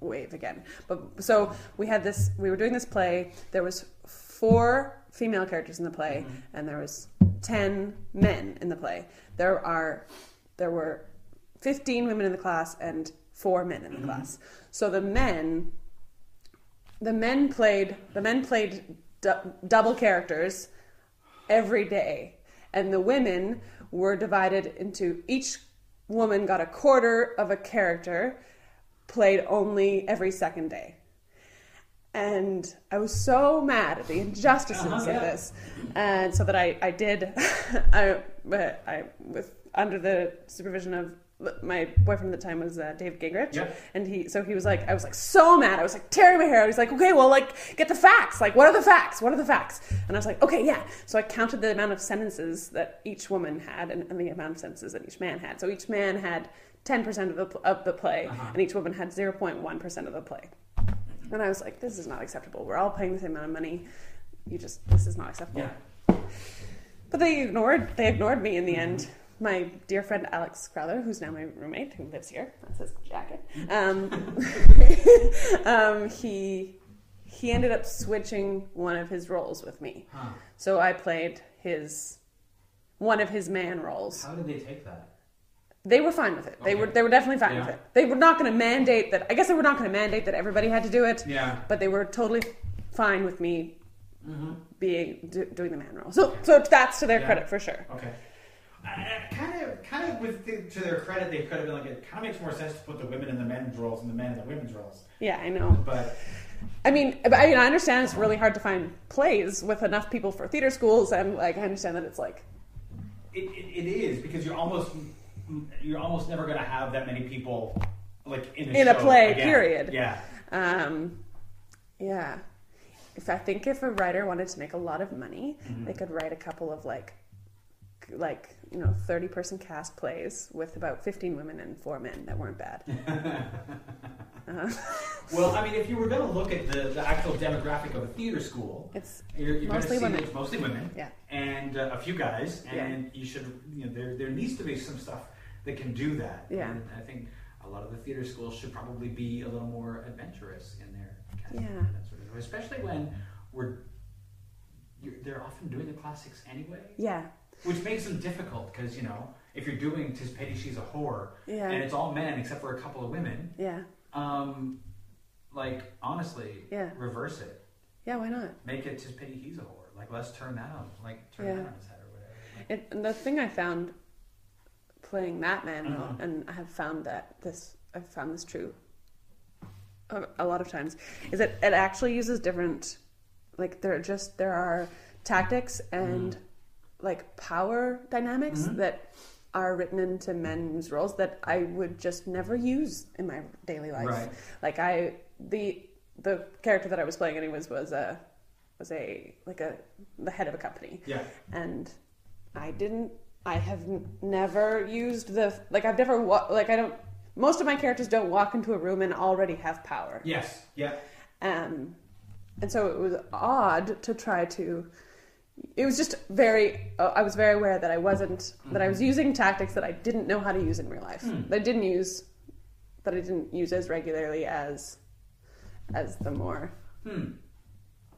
wave again. But so we had this. We were doing this play. There was four female characters in the play, Mhm. and there was ten men in the play. There are there were fifteen women in the class and four men in the Mhm. class. So the men, the men played the men played du- double characters every day, and the women were divided into each woman got a quarter of a character played only every second day. And I was so mad at the injustices Uh-huh, of yeah. this, and so that I, I did, I, I with under the supervision of my boyfriend at the time was uh, Dave Gingrich, Yeah. and he so he was like I was like so mad I was like tearing my hair out. He's like okay well like get the facts like what are the facts what are the facts and I was like okay yeah so I counted the amount of sentences that each woman had and, and the amount of sentences that each man had so each man had ten percent of the of the play Uh-huh. and each woman had zero point one percent of the play and I was like this is not acceptable we're all paying the same amount of money you just this is not acceptable Yeah. but they ignored they ignored me in the end. My dear friend Alex Crowther, who's now my roommate, who lives here, that's his jacket. Um, um, he he ended up switching one of his roles with me. Huh. So I played his one of his man roles. How did they take that? They were fine with it. They Okay. were they were definitely fine with it. They were not going to mandate that. I guess they were not going to mandate that everybody had to do it. Yeah. But they were totally fine with me Mm-hmm. being do, doing the man role. So so that's to their Yeah. credit for sure. Okay. Kind of, kind of. With the, to their credit, they could have been like, it kind of makes more sense to put the women in the men's roles and the men in the women's roles. Yeah, I know. But I mean, I mean, I understand it's really hard to find plays with enough people for theater schools, and like I understand that it's like it, it, it is because you're almost, you're almost never going to have that many people like in a, In a play, again. period. Yeah. Um, yeah. If I think if a writer wanted to make a lot of money, Mm-hmm. they could write a couple of like, like you know, thirty person cast plays with about fifteen women and four men that weren't bad. uh, Well, I mean, if you were going to look at the, the actual demographic of a theater school, it's you're, you're Mostly see women. it's mostly women. yeah, and uh, a few guys, Yeah. and you should, you know, there there needs to be some stuff that can do that. Yeah. And I think a lot of the theater schools should probably be a little more adventurous in their casting Yeah. and that sort of, especially when we're. You're, they're often doing the classics anyway, yeah, which makes them difficult because you know if you're doing "Tis Pity She's a Whore" yeah, and it's all men except for a couple of women, yeah, um, like honestly, Yeah. reverse it, yeah. Why not? make it "Tis Pity He's a Whore." Like let's turn that on, like turn Yeah. that on his head or whatever. Like, It, and the thing I found playing that man, role, Mhm. and I have found that this, I've found this true a, a lot of times, is that it actually uses different, like there are just there are tactics and like power dynamics Mhm. that are written into men's roles that I would just never use in my daily life. Right. Like I the the character that I was playing anyways was a was a like a the head of a company Yeah. and I didn't. I have never used the like. I've never wa- like. I don't. Most of my characters don't walk into a room and already have power. Yes. Yeah. Um, and so it was odd to try to. It was just very. Uh, I was very aware that I wasn't that I was using tactics that I didn't know how to use in real life. Hmm. That I didn't use. That I didn't use as regularly as, as the more Hmm.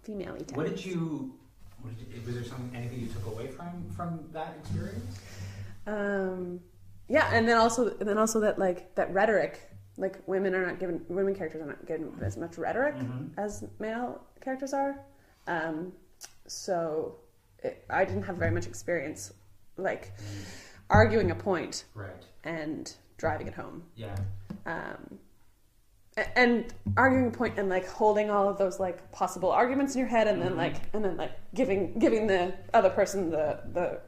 female tactics. What did you? Did was there something anything you took away from from that experience? Um, yeah, and then also, and then also that like that rhetoric, like women are not given, women characters are not given as much rhetoric Mhm. as male characters are. Um, so it, I didn't have very much experience, like arguing a point Right. and driving it home. Yeah. Um, and arguing a point and like holding all of those like possible arguments in your head, and then Mhm. like and then like giving giving the other person the the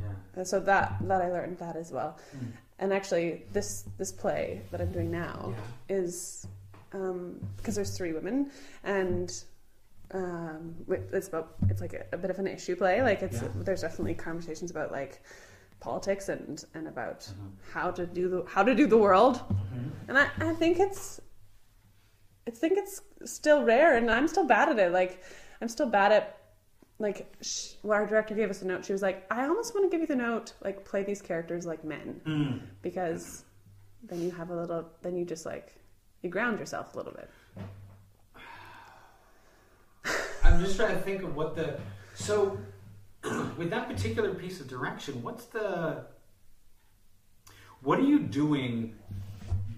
Yeah. and so that that I learned that as well. Hmm. And actually, this this play that I'm doing now Yeah. is um, because there's three women, and um, it's about it's like a, a bit of an issue play. Like it's Yeah. there's definitely conversations about like politics and and about Mhm. how to do the how to do the world. Mhm. And I, I think it's I think it's still rare, and I'm still bad at it. Like I'm still bad at like sh- well, our director gave us a note. She was like, I almost want to give you the note, like play these characters like men, Hmm. because then you have a little, then you just like you ground yourself a little bit. I'm just trying to think of what the so with that particular piece of direction, what's the what are you doing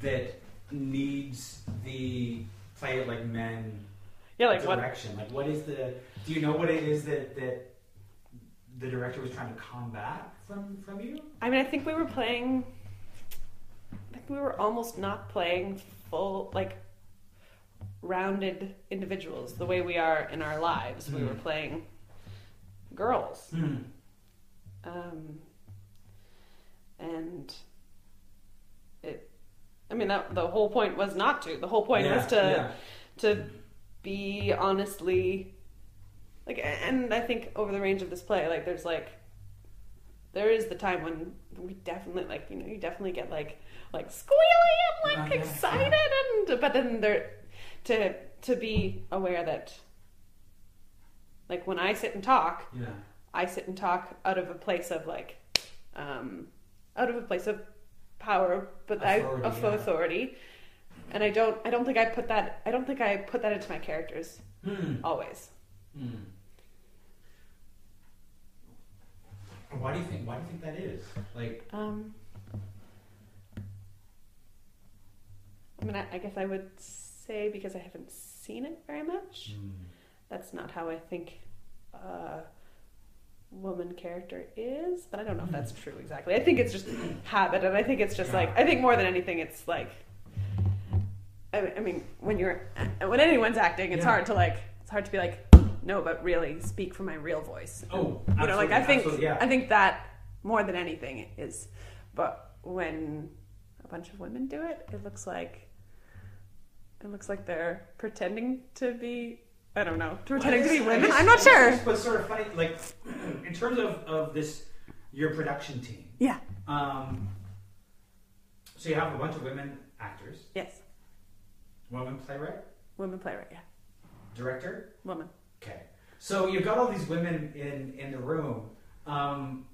that needs the play it like men Yeah, like direction? Like what is the do you know what it is that that the director was trying to combat from from you? I mean, I think we were playing. I think we were almost not playing full like rounded individuals the way we are in our lives. We Mhm. were playing girls. Hmm. um, and i mean that the whole point was not to the whole point was to yeah. to be honestly like and i think over the range of this play like there's like there is the time when we definitely like you know you definitely get like like squealy and like Oh, yeah, excited and but then there to to be aware that like when i sit and talk yeah. I sit and talk out of a place of like, um, out of a place of power, but I of yeah. authority, and I don't I don't think I put that I don't think I put that into my characters Hmm. always. Hmm. Why do you think? Why do you think that is? Like, Um, I mean, I, I guess I would say because I haven't seen it very much. hmm. That's not how I think a woman character is, but I don't know if that's true exactly. I think it's just habit, and I think it's just like I think more than anything, it's like. I mean- when you're when anyone's acting, it's Yeah. hard to like it's hard to be like no, but really speak from my real voice. oh, you know, like I think yeah. I think that more than anything is, but when a bunch of women do it, it looks like it looks like they're pretending to be. I don't know, pretending to be women. guess- I'm not sure. guess What's sort of funny, like, in terms of, of this, your production team, Yeah. um, so you have a bunch of women actors, Yes. women playwright, Women playwright. Yeah. director. Woman. Okay, so you've got all these women in in the room. Um,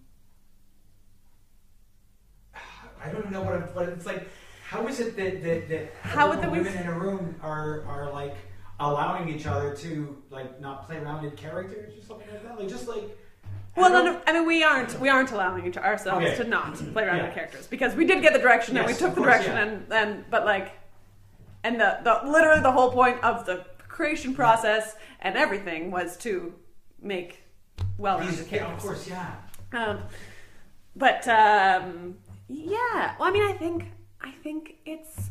I don't know what, it- what it's like. How is it that that, that How group would the- women in a room are are like allowing each other to like not play rounded characters or something like that? Like just like. Well, don't no, know. no, I mean, we aren't we aren't allowing each ourselves Okay. to not play around Yeah. with characters because we did get the direction and we took the course, direction yeah. and and but like, and the the literally the whole point of the creation process and everything was to make well-rounded These- yeah, characters. of course, yeah. Um, but um, yeah, well, I mean, I think I think it's.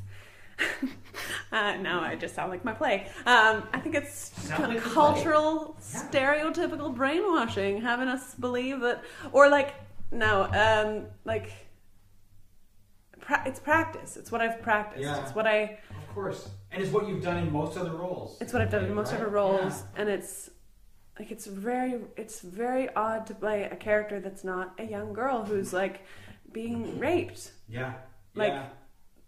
Uh, now I just sound like my play. Um, I think it's your play. cultural, Yeah. stereotypical brainwashing, having us believe that, or like no, um, like pra- it's practice. It's what I've practiced. Yeah. It's what I. Of course, and it's what you've done in most other roles. It's what I've done in most Right? other roles, and it's like it's very it's very odd to play a character that's not a young girl who's like being raped. Yeah, Like- yeah.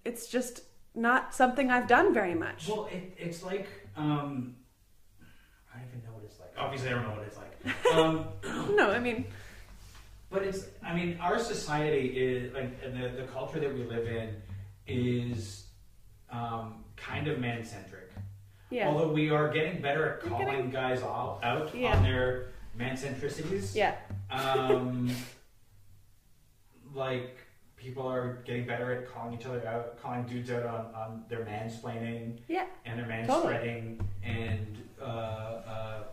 It's just not something I've done very much. Well, it, it's like um, I don't even know what it's like. Obviously, I don't know what it's like. Um, no, I mean, but it's. I mean, our society is like and the the culture that we live in is um, kind of man centric. yeah, Although we are getting better at calling getting- guys all out Yeah. on their man centricities. yeah, Um, like people are getting better at calling each other out, calling dudes out on, on their mansplaining yeah, and their manspreading. Totally. and uh, uh,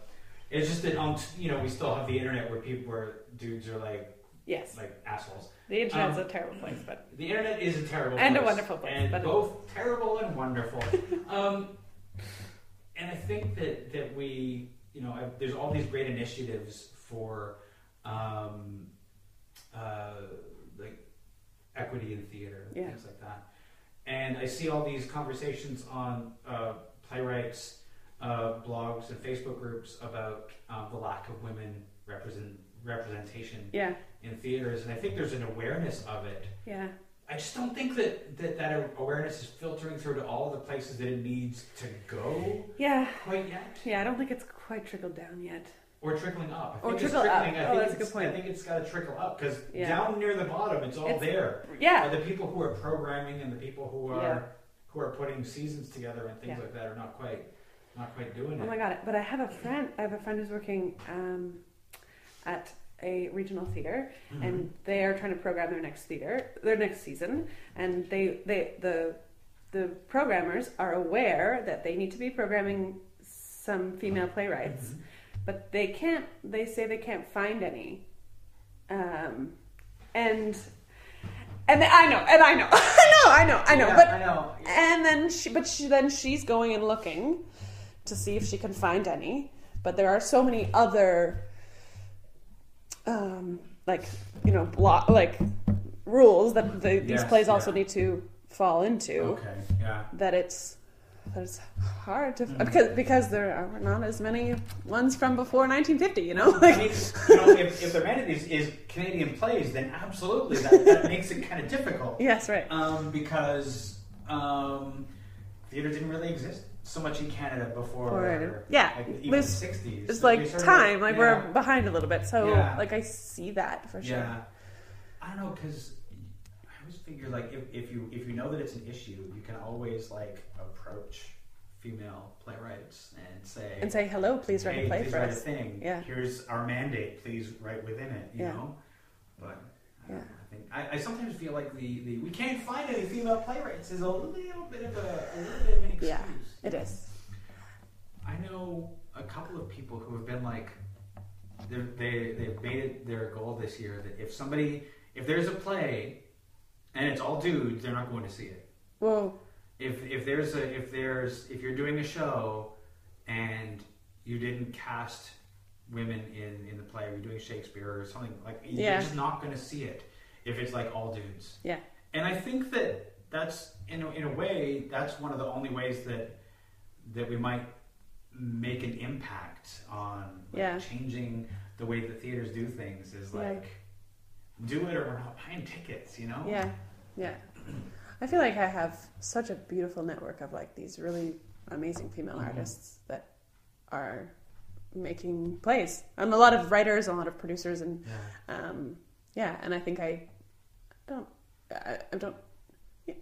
it's just that on you know we still have the internet where people where dudes are like yes. like assholes. The internet's um, a terrible place, but The internet is a terrible And a wonderful place, and but- both terrible and wonderful. um, and I think that that we you know I, there's all these great initiatives for um, uh, equity in theater and Yeah. things like that. And I see all these conversations on uh, playwrights, uh, blogs, and Facebook groups about um, the lack of women represent representation yeah, in theaters, and I think there's an awareness of it. yeah, I just don't think that, that that awareness is filtering through to all the places that it needs to go yeah, quite yet, yeah. I don't think it's quite trickled down yet. Or trickling up. I Or think it's trickle up. trickling. I Oh, think that's a it's- good point. I think it's got to trickle up because Yeah. down near the bottom, it's all It's- there. Yeah, Uh, the people who are programming and the people who are Yeah. who are putting seasons together and things Yeah. like that are not quite not quite doing it. Oh it. my god! But I have a friend. I have a friend who's working um, at a regional theater, Mhm. and they are trying to program their next theater, their next season, and they they the the programmers are aware that they need to be programming some female playwrights, Mhm. But they can't. They say they can't find any, um, and. And they, I know, and I know, I know, I know, I know, Yeah, but I know. and then she, but she, then she's going and looking to see if she can find any. But there are so many other, um, like you know, block like rules that the, these Yes, plays also yeah. need to fall into. Okay. Yeah. That it's it's hard to Mhm. because because there are not as many ones from before 1950. You know, I mean, you know, if, if the mandate is, is Canadian plays, then absolutely that, that makes it kind of difficult. yes, right. Um, because um, theater didn't really exist so much in Canada before. Or- yeah, like, even there's- the 60s. It's So like of- time, like yeah. we're behind a little bit. So Yeah. like I see that for sure. Yeah, I don't know because figure like if, if you if you know that it's an issue, you can always like approach female playwrights and say And say hello, please write hey, a play please for write us. a thing. Yeah. Here's our mandate. Please write within it. You Yeah. know, but. I, Yeah. I think I, I sometimes feel like the, the we can't find any female playwrights is a little bit of a, a little bit of an excuse. Yeah, it is. I know a couple of people who have been like, they're- they they've made it their goal this year that if somebody, if there's a play, and it's all dudes, they're not going to see it. Whoa. If if there's a if there's if you're doing a show, and you didn't cast women in in the play, or you're doing Shakespeare or something like, Yeah. you're just not going to see it if it's like all dudes. Yeah. And I think that that's in a, in a way that's one of the only ways that that we might make an impact on like, Yeah. changing the way that theaters do things is Yeah. like do it or we're not buying tickets, you know? Yeah, yeah. I feel like I have such a beautiful network of like these really amazing female Mhm. artists that are making plays, and a lot of writers, a lot of producers, and Yeah. um, yeah. And I think I don't, I, I don't.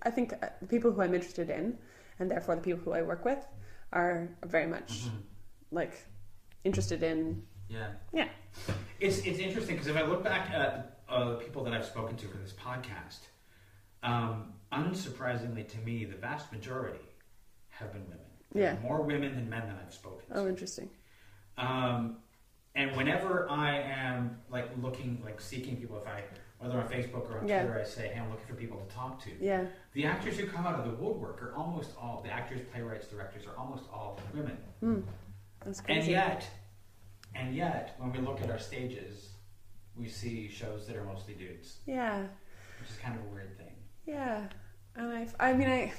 I think uh, the people who I'm interested in, and therefore the people who I work with, are very much Mhm. like interested in. Yeah. Yeah. It's it's interesting because if I look back at uh, the people that I've spoken to for this podcast, um, unsurprisingly to me, the vast majority have been women. There Yeah. More women than men that I've spoken to. Oh, interesting. Um, and whenever I am like looking, like seeking people, if I whether on Facebook or on Yeah. Twitter, I say, "Hey, I'm looking for people to talk to." Yeah. The actors who come out of the woodwork are almost all the actors, playwrights, directors are almost all women. Hmm. That's And yet, and yet, when we look at our stages, we see shows that are mostly dudes, Yeah. which is kind of a weird thing. Yeah, and I, I mean, I,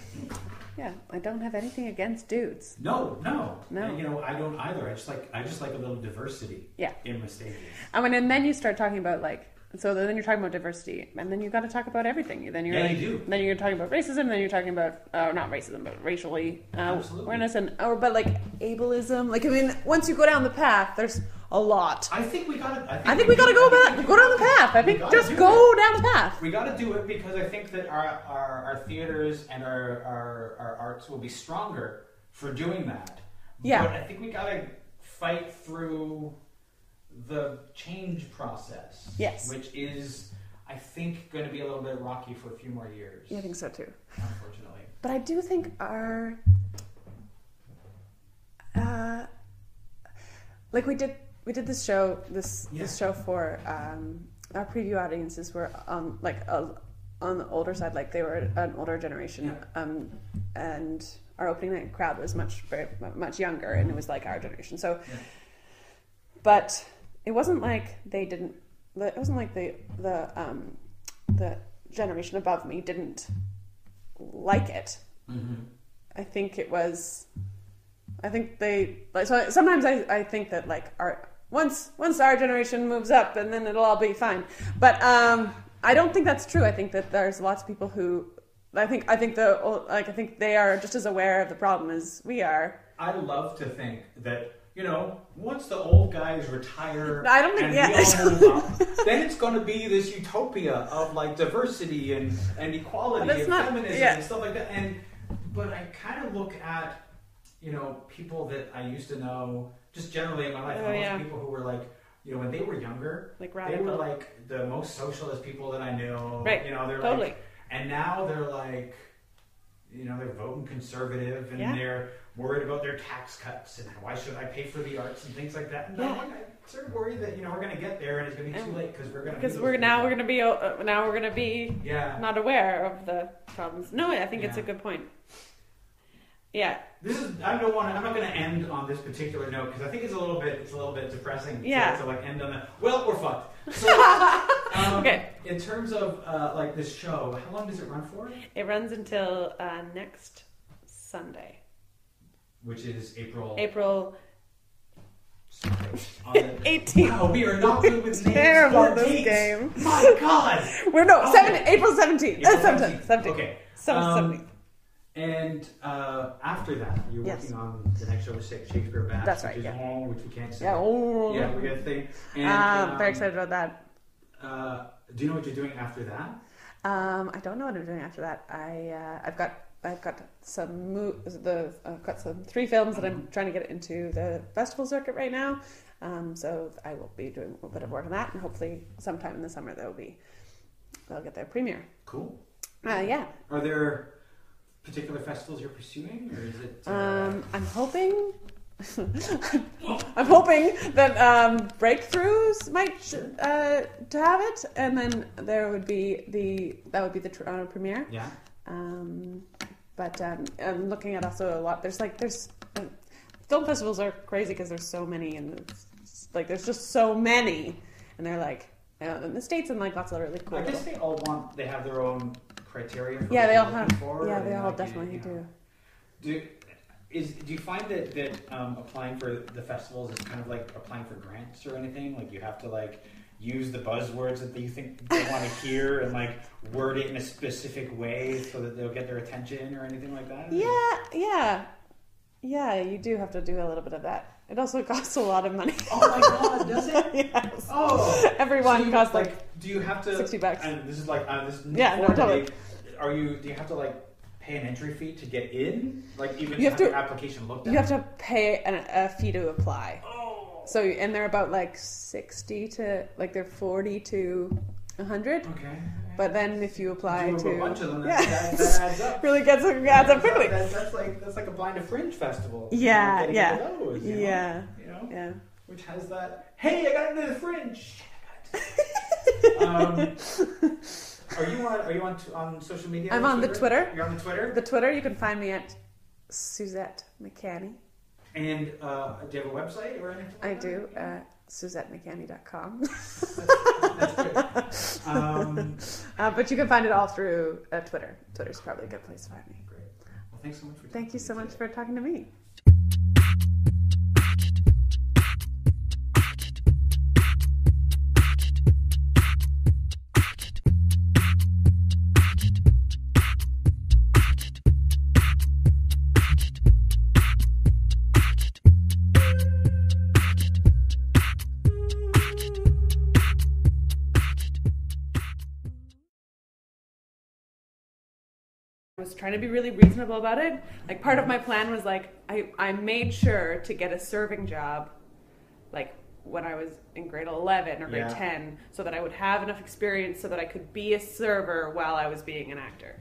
yeah, I don't have anything against dudes. No, no, No. And, you know, I don't either. I just like I just like a little diversity. Yeah. In my stages. I mean, and then you start talking about like, so then you're talking about diversity, and then you've got to talk about everything. Then you're Yeah, like, you do. then you're talking about racism. Then you're talking about, uh, not racism, but racially uh, Absolutely. awareness, and or but like ableism. Like I mean, once you go down the path, there's a lot. I think we got to. I think, I think we got to do- go back, go down the path. I We think gotta just do go it. down the path. We got to do it because I think that our our, our theaters and our, our our arts will be stronger for doing that. Yeah. But I think we got to fight through the change process. Yes. Which is, I think, going to be a little bit rocky for a few more years. Yeah, I think so too. Unfortunately. But I do think our, uh, like we did, we did this show, this this show for um, our preview audiences were on like uh, on the older side, like they were an older generation, um, and our opening night crowd was much very much younger, and it was like our generation. So, Yeah. but it wasn't like they didn't. It wasn't like the the um, the generation above me didn't like it. Mm-hmm. I think it was. I think they like so. Sometimes I, I think that like our once once our generation moves up and then it'll all be fine. But um, I don't think that's true. I think that there's lots of people who. I think I think the like I think they are just as aware of the problem as we are. I love to think that you know once the old guys retire, I don't think- and yeah. we all move up, then it's going to be this utopia of like diversity and and equality and not- feminism yeah. and stuff like that. And but I kind of look at you know people that I used to know just generally in my life, Oh, most yeah. people who were like you know when they were younger, Like they were like the most socialist people that I knew. Right. You know they're Totally. like and now they're like, you know, they're voting conservative and Yeah. they're worried about their tax cuts and why should I pay for the arts and things like that. And Yeah. Like, I'm sort of worried that you know we're going to get there and it's going to be too late because we're going to Because we're now we're gonna be uh, now we're gonna be yeah. not aware of the problems. No, I think it's a good point. Yeah, This is I don't want to, I'm not going to end on this particular note because I think it's a little bit it's a little bit depressing. to- Yeah. To, like end on that. Well, we're fucked. So, um, Okay. In terms of uh, like this show, how long does it run for? it runs until uh, next Sunday, Which is April. April on 18th. Wow, we are not good with names. Terrible or this dates. game. My God. We're no Oh. seven, April seventeenth. Seventeenth. 17th. Seventeenth. Okay. Seventeenth. Um. And uh, after that, you're Yes. working on the next show with Sha- Shakespeare BASH'd, That's which right, is yeah. which we can't say. Yeah. Oh. Yeah, we got a thing. And, um, um, very excited about that. Uh, do you know what you're doing after that? Um, I don't know what I'm doing after that. I uh, I've got I've got some mo- the I've got some three films that I'm trying to get into the festival circuit right now. Um, so I will be doing a little bit of work on that, and hopefully sometime in the summer they'll be they'll get their premiere. Cool. Uh, yeah. Are there particular festivals you're pursuing, or is it? Uh, Um, I'm hoping. I'm hoping that um, breakthroughs might uh, to have it, and then there would be the that would be the Toronto premiere. yeah. Um, but um, I'm looking at also a lot. There's like there's uh, film festivals are crazy because there's so many, and it's, like there's just so many, and they're like uh, in the states and like lots of really cool. I guess they all want. They have their own criteria. For yeah, they all have. Yeah, they all like, definitely you know. do. Do is do you find that that um, applying for the festivals is kind of like applying for grants or anything? Like you have to like use the buzzwords that you think they want to hear and like word it in a specific way so that they'll get their attention or anything like that. Yeah, yeah, yeah. You do have to do a little bit of that. It also costs a lot of money. Oh my god, does it? yes. Oh, Everyone So you- costs like Do you have to 60 bucks. And this is like uh, this. Is Yeah, no, totally. Are you? Do you have to like pay an entry fee to get in? Like even You have to- your application looked at? you have to pay an, a fee to apply. Oh. So and they're about like sixty to like they're forty to hundred. Okay. But then if you apply to a bunch of them, that, yeah, that, that adds up. really gets adds up quickly. That's, that's like that's like a blind to fringe festival. Yeah, yeah. those, you know? Yeah, You know, yeah. which has that. Hey, I got into the fringe. Shit, I got it. um, are you on? Are you on t- on social media? I'm on the Twitter. You're on the Twitter. The Twitter you can find me at Suzette McCanny. And uh, do you have a website or anything? I like do that? SuzetteMcCanny.com. That's. Um, uh, but you can find it all through uh, Twitter. Twitter's probably a good place to find me. great. Well, thanks so much for. Thank you so much for talking to me. Trying to be really reasonable about it. Like part of my plan was like I, I made sure to get a serving job like when I was in grade 11 or grade Yeah. 10 so that I would have enough experience so that I could be a server while I was being an actor.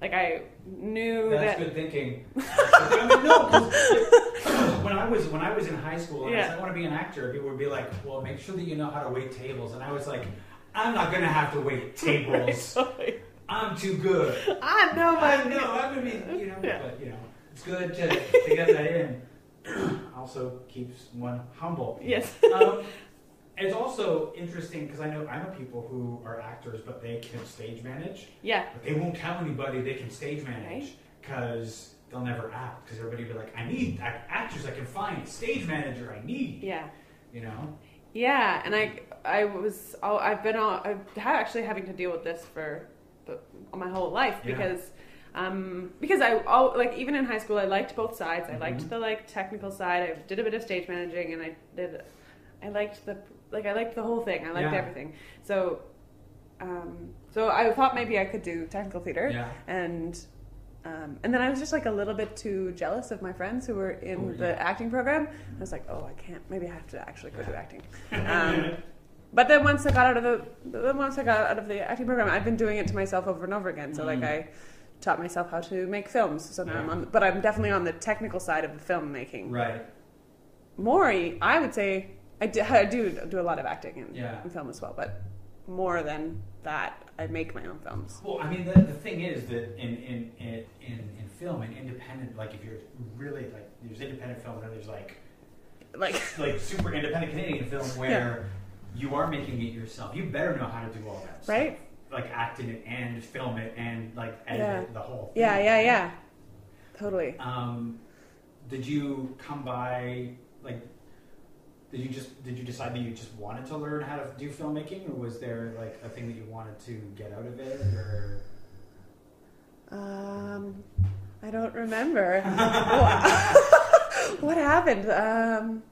Like I knew That's that good thinking. I mean, no, 'cause when I was when I was in high school and I Yeah. said I want to be an actor, people would be like, "Well, make sure that you know how to wait tables." And I was like, "I'm not gonna have to wait tables. I'm too good." I know I my know I'm gonna be, you know, Yeah. but you know, it's good to, to get that in. also keeps one humble. Yes. Um, it's also interesting because I know I know people who are actors, but they can stage manage. Yeah. But they won't tell anybody they can stage manage Right. because they'll never act. Because everybody will be like, I need ac- actors I can find, stage manager I need. Yeah. You know? Yeah, and I I was oh, I've been all I've had actually having to deal with this for my whole life Yeah. because um because I all like even in high school I liked both sides. I Mhm. liked the like technical side. I did a bit of stage managing and I did I liked the like I liked the whole thing. I liked Yeah. everything. So um so I thought maybe I could do technical theater Yeah. and um, and then I was just like a little bit too jealous of my friends who were in Oh, the acting program. I was like, oh, I can't. Maybe I have to actually go do acting. Um, but then once I got out of the then once I got out of the acting program, I've been doing it to myself over and over again. So like Mhm. I taught myself how to make films. So now. I'm on, but I'm definitely on the technical side of the filmmaking. Right. More, I would say, I do, I do do a lot of acting in, Yeah. in film as well. But more than that, I make my own films. Well, I mean, the, the thing is that in, in, in, in, in film and independent, like if you're really like, there's independent film and then there's like, Like like super independent Canadian film where you are making it yourself. You better know how to do all that. stuff. right? Like act in it and film it and like edit Yeah. it, the whole thing. Yeah, yeah, yeah. Totally. Um, did you come by like? Did you just did you decide that you just wanted to learn how to do filmmaking, or was there like a thing that you wanted to get out of it, or Um, I don't remember. what happened? Um,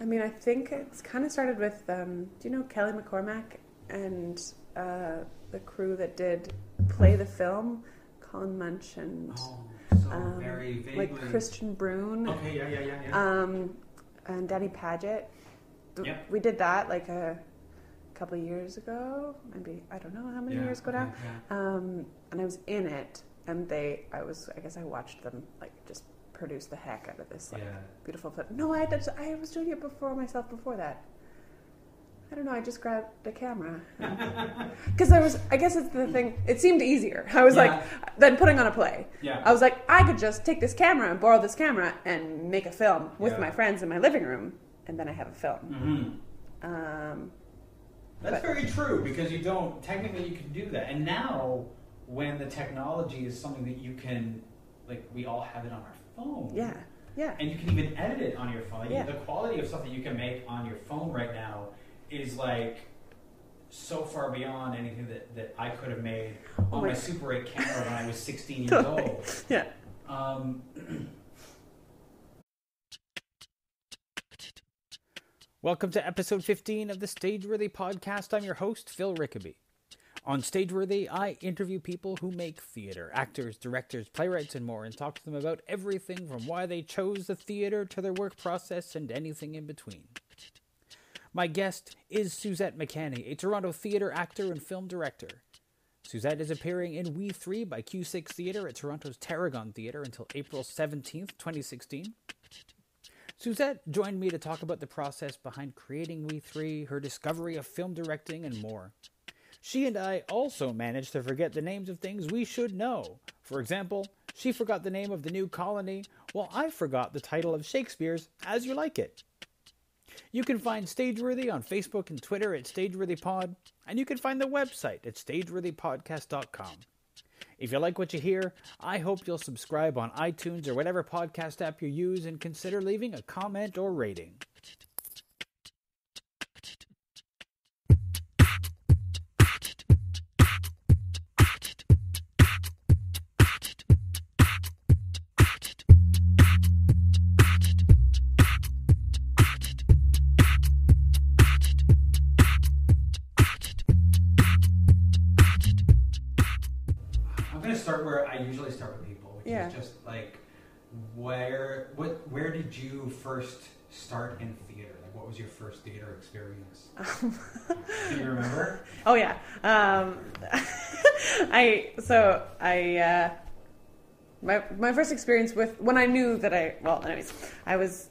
I mean, I think it's kind of started with. Um, do you know Kelly McCormack and uh, the crew that did play the film? Colin Munch and Oh, so um, like Christian Brune Okay, yeah, yeah, yeah, yeah. um, and Danny Paget. Yep. We did that like a couple of years ago, maybe I don't know how many Yeah, years ago now. yeah. Um, and I was in it, and they, I was, I guess I watched them like just produce the heck out of this like Yeah. beautiful film. No, I did, I was doing it before myself before that. I don't know. I just grabbed the camera because I was. I guess it's the thing. It seemed easier. I was Yeah. like, than putting on a play. Yeah. I was like, I could just take this camera and borrow this camera and make a film with Yeah. my friends in my living room, and then I have a film. hmm Um, That's But- very true because you don't technically you can do that. And now when the technology is something that you can like we all have it on our phone. yeah, yeah, And you can even edit it on your phone. Like, Yeah. The quality of stuff that you can make on your phone right now is like so far beyond anything that, that I could have made Oh on my my Super 8 camera when I was 16 years Totally. old. yeah. Um, Welcome to episode 15 of the Stageworthy podcast. I'm your host, Phil Rickaby. On Stageworthy, I interview people who make theater actors, directors, playwrights, and more and talk to them about everything from why they chose the theater to their work process and anything in between. My guest is Suzette McCanny, a Toronto theater actor and film director. Suzette is appearing in We Three by Cue 6 Theatre at Toronto's Tarragon Theatre until April 17th, 2016. Suzette joined me to talk about the process behind creating We Three, her discovery of film directing, and more. She and I also managed to forget the names of things we should know. For example, she forgot the name of the new colony, while I forgot the title of Shakespeare's As You Like It. You can find Stageworthy on Facebook and Twitter at StageworthyPod, and you can find the website at StageworthyPodcast.com. If you like what you hear, I hope you'll subscribe on iTunes or whatever podcast app you use and consider leaving a comment or rating. Yeah. just like where what where did you first start in theater? Like what was your first theater experience? Do you remember? Oh yeah. Um, I so I uh, my my first experience with when I knew that I well anyways I was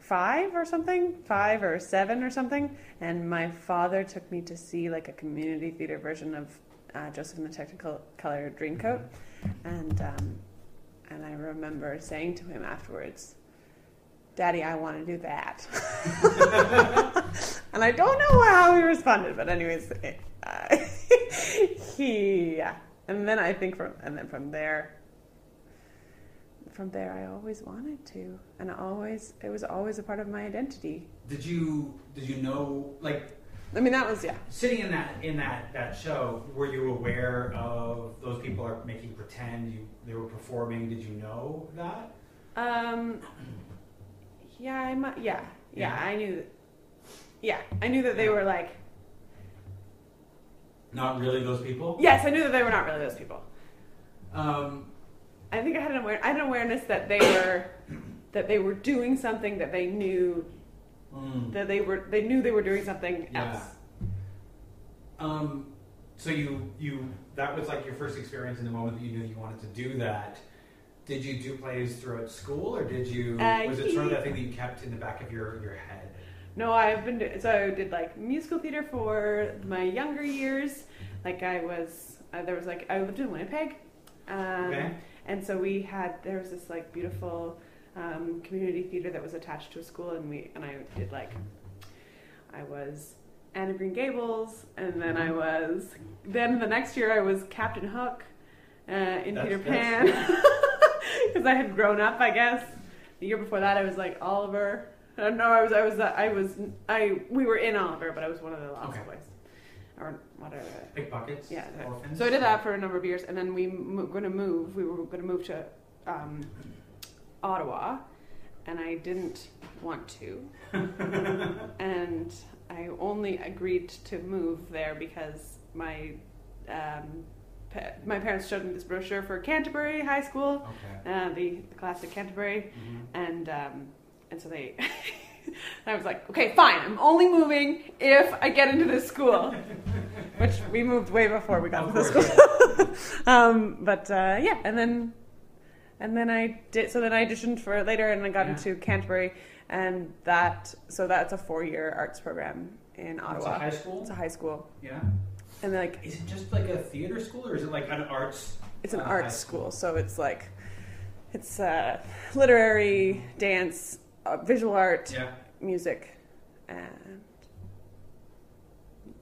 five or something five or seven or something and my father took me to see like a community theater version of uh, Joseph and the Technicolor Dreamcoat and um, and I remember saying to him afterwards. Daddy, I want to do that. and I don't know how he responded, but anyways, uh, he yeah. And then I think from and then from there, from there I always wanted to, and always it was always a part of my identity. Did you did you know like I mean, that was yeah. sitting in that in that that show? Were you aware of those people are making pretend you they were performing? Did you know that? Um, yeah, I mu- yeah, yeah, Yeah. I knew. That, Yeah, I knew that they were like. Not really those people. Yes, I knew that they were not really those people. Um, I think I had an aware, I had an awareness that they were that they were doing something that they knew mm. that they were they knew they were doing something Yeah. else. Um, so you you that was like your first experience in the moment that you knew you wanted to do that. Did you do plays throughout school, or did you? Uh, was it sort of that thing that you kept in the back of your your head? No, I've been do- so I did like musical theater for my younger years. Like I was uh, there was like I lived in Winnipeg, um, Okay. and so we had there was this like beautiful um, community theater that was attached to a school, and we and I did like I was Anne of Green Gables, and then I was then the next year I was Captain Hook uh, in That's- Peter Pan because I had grown up, I guess. The year before that, I was like Oliver. Uh, no, I was, I was, uh, I was, I. We were in Oliver, but I was one of the lost Okay. boys. or whatever. Pickpockets. Yeah. Orphans. So I did that for a number of years, and then we were going to move. We were going to move to um, Ottawa, and I didn't want to, and I only agreed to move there because my um, pa- my parents showed me this brochure for Canterbury High School, Okay. uh, the, the classic Canterbury, Mhm. and um, and so they. I was like, okay, fine. I'm only moving if I get into this school, which we moved way before we got Of to this school. um, but uh, yeah, and then and then I did. So then I auditioned for it later, and I got Yeah. into Canterbury, and that so that's a four year arts program in It's a Ottawa. high school. It's a high school, Yeah. and like Is it just like a theater school, or is it like an arts? it's an uh, arts high school, so it's like it's uh, literary, dance, uh, visual art, Yeah. music, and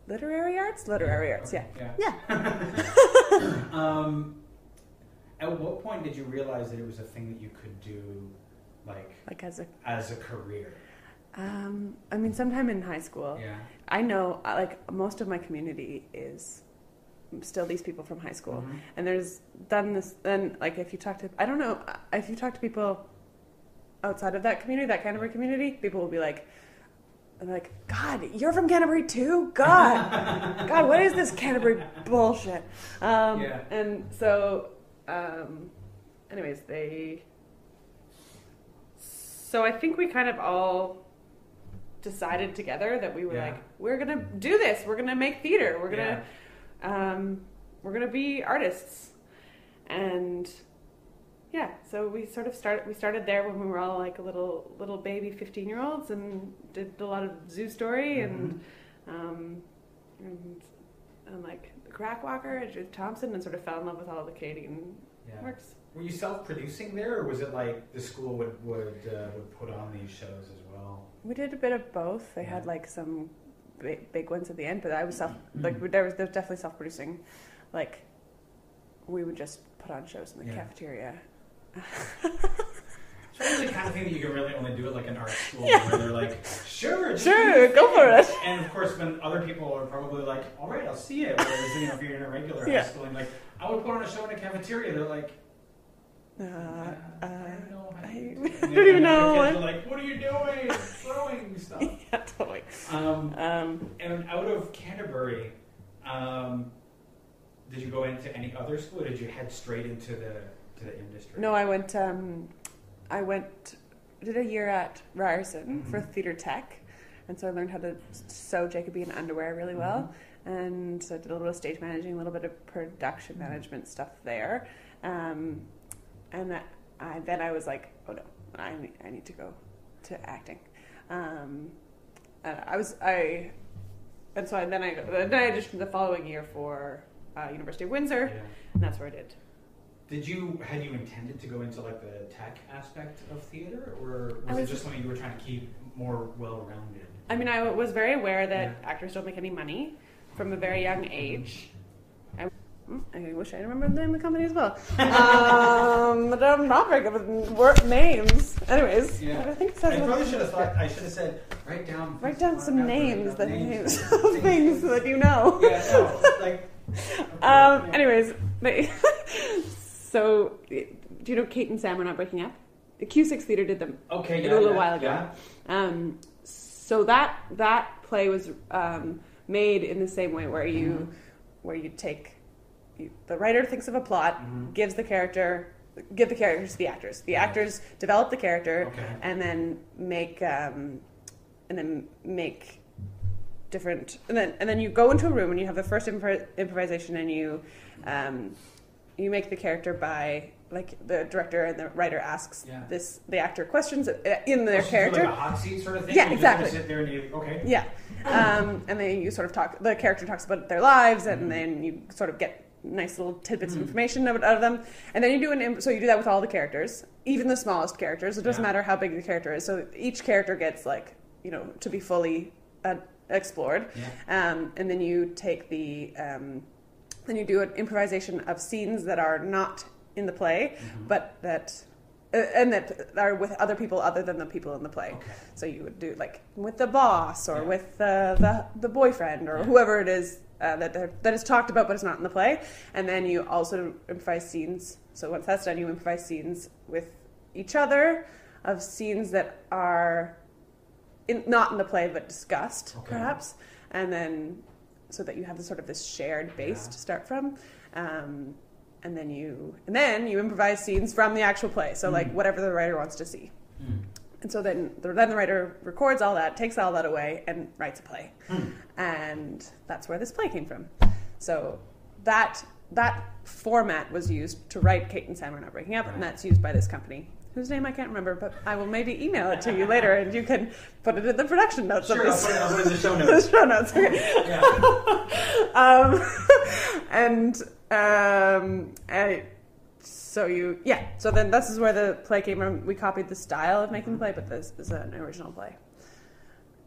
literary arts. Literary arts, yeah. Yeah. um, at what point did you realize that it was a thing that you could do, like Like as a, as a career? um, I mean, sometime in high school, Yeah. I know uh, like most of my community is still these people from high school, Mhm. and there's done this. Then like if you talk to, I don't know, uh, if you talk to people outside of that community, that Canterbury community, people will be like. I'm like, God, you're from Canterbury too? God, God, what is this Canterbury bullshit? Um, Yeah. And so, um, anyways, they. So I think we kind of all decided together that we were Yeah. like, we're gonna do this. We're gonna make theater. We're gonna, um, we're gonna be artists, and yeah. So we sort of started. We started there when we were all like a little little baby fifteen year olds, and did a lot of zoo story and um, and, and like the Crackwalker and Judith Thompson, and sort of fell in love with all the Canadian Yeah. works. Were you self-producing there, or was it like the school would would uh, would put on these shows as well? We did a bit of both. They had like some big, big ones at the end, but I was self Mm-hmm. like there was there was definitely self producing. Like we would just put on shows in the Yeah. cafeteria. It's the kind of thing that you can really only do at like an art school where they're like, sure, Sure, go thing." for it. And of course, when other people are probably like, all right, I'll see it. Whereas you know, if you're in a regular Yeah. high school and like, I would put on a show in a cafeteria, they're like, Uh, uh, I don't know. I it." don't even know. kids are like, what are you doing? Throwing stuff. yeah, totally. Um, Um, and out of Canterbury, um, did you go into any other school, or did you head straight into the to the industry? no, I went. Um, I went. Did a year at Ryerson for Mhm. theater tech, and so I learned how to sew Jacobean underwear really well. and so I did a little bit of stage managing, a little bit of production management stuff there. Um, and I, I, then I was like, oh no, I need, I need to go to acting. Um, and I was I, and so I, then I then I auditioned the following year for uh, University of Windsor, Yeah. and that's where I did. Did you had you intended to go into like the tech aspect of theater, or was, was- it just something you were trying to keep more well-rounded? I mean, I was very aware that Yeah. actors don't make any money from a very young age. I, mm, I wish I remembered the name of the company as well. um, but I'm not very good with names. Anyways, Yeah. I think it I probably should have thought. I should have said write down. write down some names, down the names things. that you know. Yeah, no, like. Um, yeah. anyways, they, so do you know Kate and Sam are not breaking up? The Cue 6 Theater did them Okay, yeah, a little yeah, while ago. yeah. Um, so that that play was um, made in the same way where you Mm-hmm. where you take you, the writer thinks of a plot, Mhm. gives the character give the characters to the actors. The actors develop the character Okay. and then make um, and then make different and then and then you go into a room and you have the first impro- improvisation and you um, you make the character by like the director and the writer asks Yeah. this the actor questions uh, in their Oh, so character Like a hot seat sort of thing. Yeah, You just exactly. Sit there and you okay. yeah. Um, and then you sort of talk, the character talks about their lives, and Mhm. then you sort of get nice little tidbits Mhm. of information out out of them. And then you do an, im- so you do that with all the characters, even the smallest characters. It doesn't Yeah. matter how big the character is. So each character gets like, you know, to be fully uh, explored. Yeah. Um, and then you take the, um, then you do an improvisation of scenes that are not in the play, Mhm. but that uh, and that are with other people other than the people in the play. Okay. So you would do like with the boss or Yeah. with the, the the boyfriend or Yeah. whoever it is uh, that that is talked about but it's not in the play. And then you also improvise scenes. So once that's done, you improvise scenes with each other of scenes that are in, not in the play but discussed Okay. perhaps, and then so that you have this sort of this shared base Yeah. to start from. Um, and then you and then you improvise scenes from the actual play. So like Mm. whatever the writer wants to see. Mm. And so then, the, then the writer records all that, takes all that away, and writes a play. Hmm. And that's where this play came from. So that that format was used to write Kate and Sam are not breaking up, and that's used by this company, whose name I can't remember, but I will maybe email it to you later, and you can put it in the production notes Sure, of I'll this. put it, I'll put it in the show notes. the show notes. Okay. Yeah. um, and um, I, so you, yeah. So then this is where the play came from. We copied the style of making the play, but this is an original play.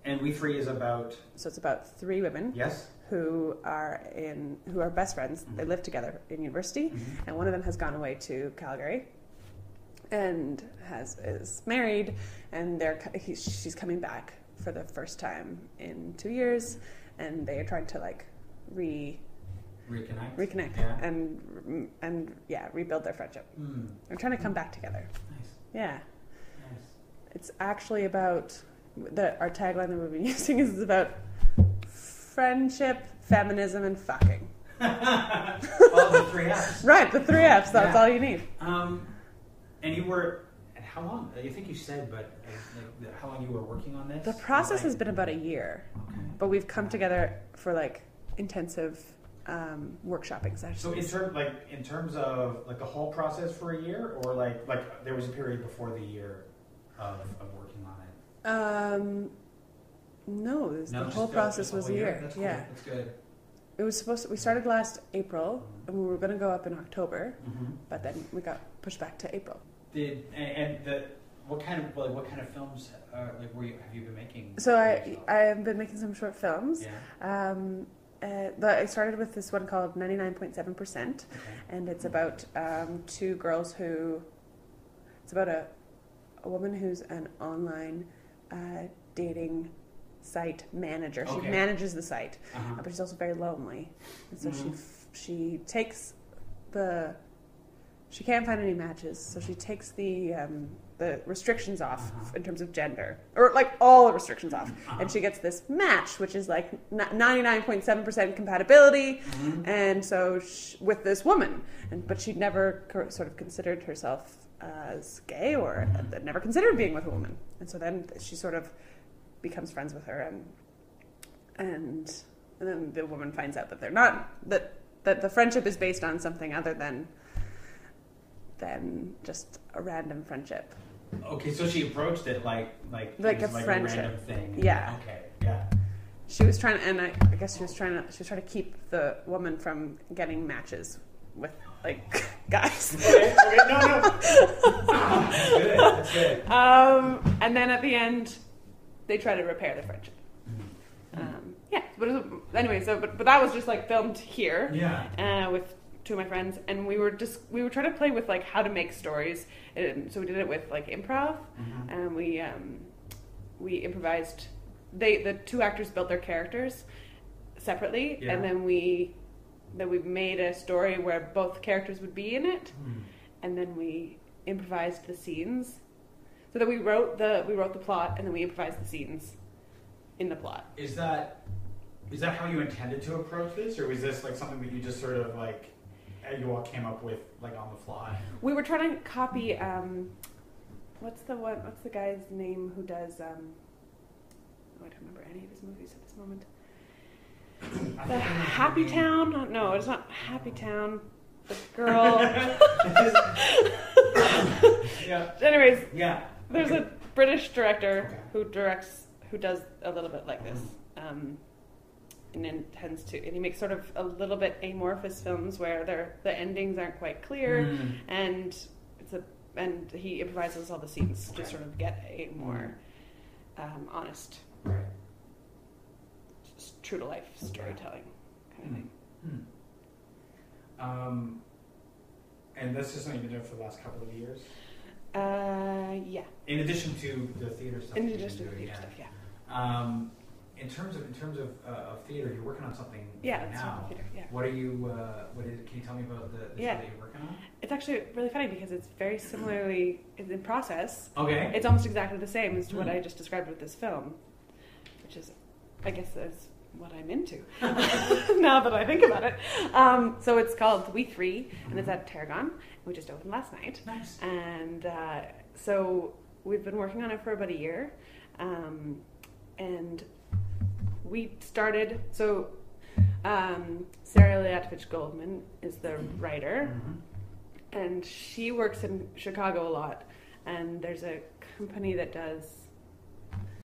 And We Three is about So it's about three women yes. who are in who are best friends. They live together in university, Mhm. and one of them has gone away to Calgary, and has is married, and they're she's coming back for the first time in two years, and they are trying to like re Reconnect. reconnect Yeah. and and yeah rebuild their friendship. Mm. They're trying to come back together. Nice. Yeah, Nice. it's actually about the our tagline that we've been using is about friendship, feminism, and fucking. All the three Fs. Right, the three Fs. That's Yeah. all you need. Um, and you were, and how long? I think you said, but like, how long you were working on this? The process has been about a year, Okay. but we've come together for like intensive um, workshopping sessions. So in terms, like in terms of like the whole process for a year, or like like there was a period before the year of, of working on it. um, no, this, the whole process was a year. That's cool. Yeah, That's good. it was supposed. To, we started last April, and we were going to go up in October, Mm-hmm. but then we got pushed back to April. Did and, and the what kind of like what kind of films uh, like were you have you been making? So I I've been making some short films. yeah. Um, uh, I started with this one called 99.7%, Okay. and it's about um, two girls who. It's about a, a woman who's an online uh, dating site manager. She Okay. manages the site, Uh-huh. but she's also very lonely, and so she Mhm. f- she takes the. She can't find any matches, so she takes the um, the restrictions off Uh-huh. in terms of gender, or like all the restrictions off Uh-huh. and she gets this match, which is like ninety nine point seven percent compatibility, Mhm. and so sh with this woman, and but she'd never co- sort of considered herself as gay or Mhm. never considered being with a woman, and so then she sort of becomes friends with her, and and and then the woman finds out that they're not that that the friendship is based on something other than than just a random friendship. Okay, so she approached it like like Like a like friendship. a random thing. Yeah. Okay. Yeah. She was trying, to, and I, I guess she was trying to. She was trying to keep the woman from getting matches with like guys. Okay. Okay. No. No. That's good. That's good. Um, and then at the end, they try to repair the friendship. Mm-hmm. Um, yeah, but was, anyway, so but, but that was just like filmed here Yeah. uh, with two of my friends, and we were just we were trying to play with like how to make stories. And so we did it with like improv, Mhm. and we um, we improvised. They the two actors built their characters separately, Yeah. and then we then we made a story where both characters would be in it, Mm. and then we improvised the scenes. So that we wrote the we wrote the plot, and then we improvised the scenes in the plot. Is that is that how you intended to approach this, or was this like something that you just sort of like you all came up with like on the fly? We were trying to copy. Um, what's the one? What's the guy's name who does? Um, oh, I don't remember any of his movies at this moment. The Happy Town? No, it's not Happy Town. The girl. yeah. Anyways, Yeah. there's a British director Okay. who directs, who does a little bit like this, um, and then tends to, and he makes sort of a little bit amorphous films where they're, the endings aren't quite clear, Mm. and it's a, and he improvises all the scenes to sort of get a more um, honest, Right. true to life storytelling kind of thing. Hmm. Um, and this is something you've been doing for the last couple of years. Uh, yeah In addition to the theater stuff. In addition to the theater stuff, yeah. Um, in terms of in terms of, uh, of theater, you're working on something Yeah, right now. theater, yeah. What are you? Uh, what is? Can you tell me about the, the Yeah. show that you're working on? It's actually really funny because it's very similarly it's in process. Okay. It's almost exactly the same as to what Hmm. I just described with this film, which is, I guess, is what I'm into now that I think about it. Um, so it's called We Three, and it's at Tarragon. We just opened last night, nice. and uh, so we've been working on it for about a year, um, and we started. So um, Sarah Illiatovitch-Goldman is the writer Mhm. and she works in Chicago a lot. And there's a company that does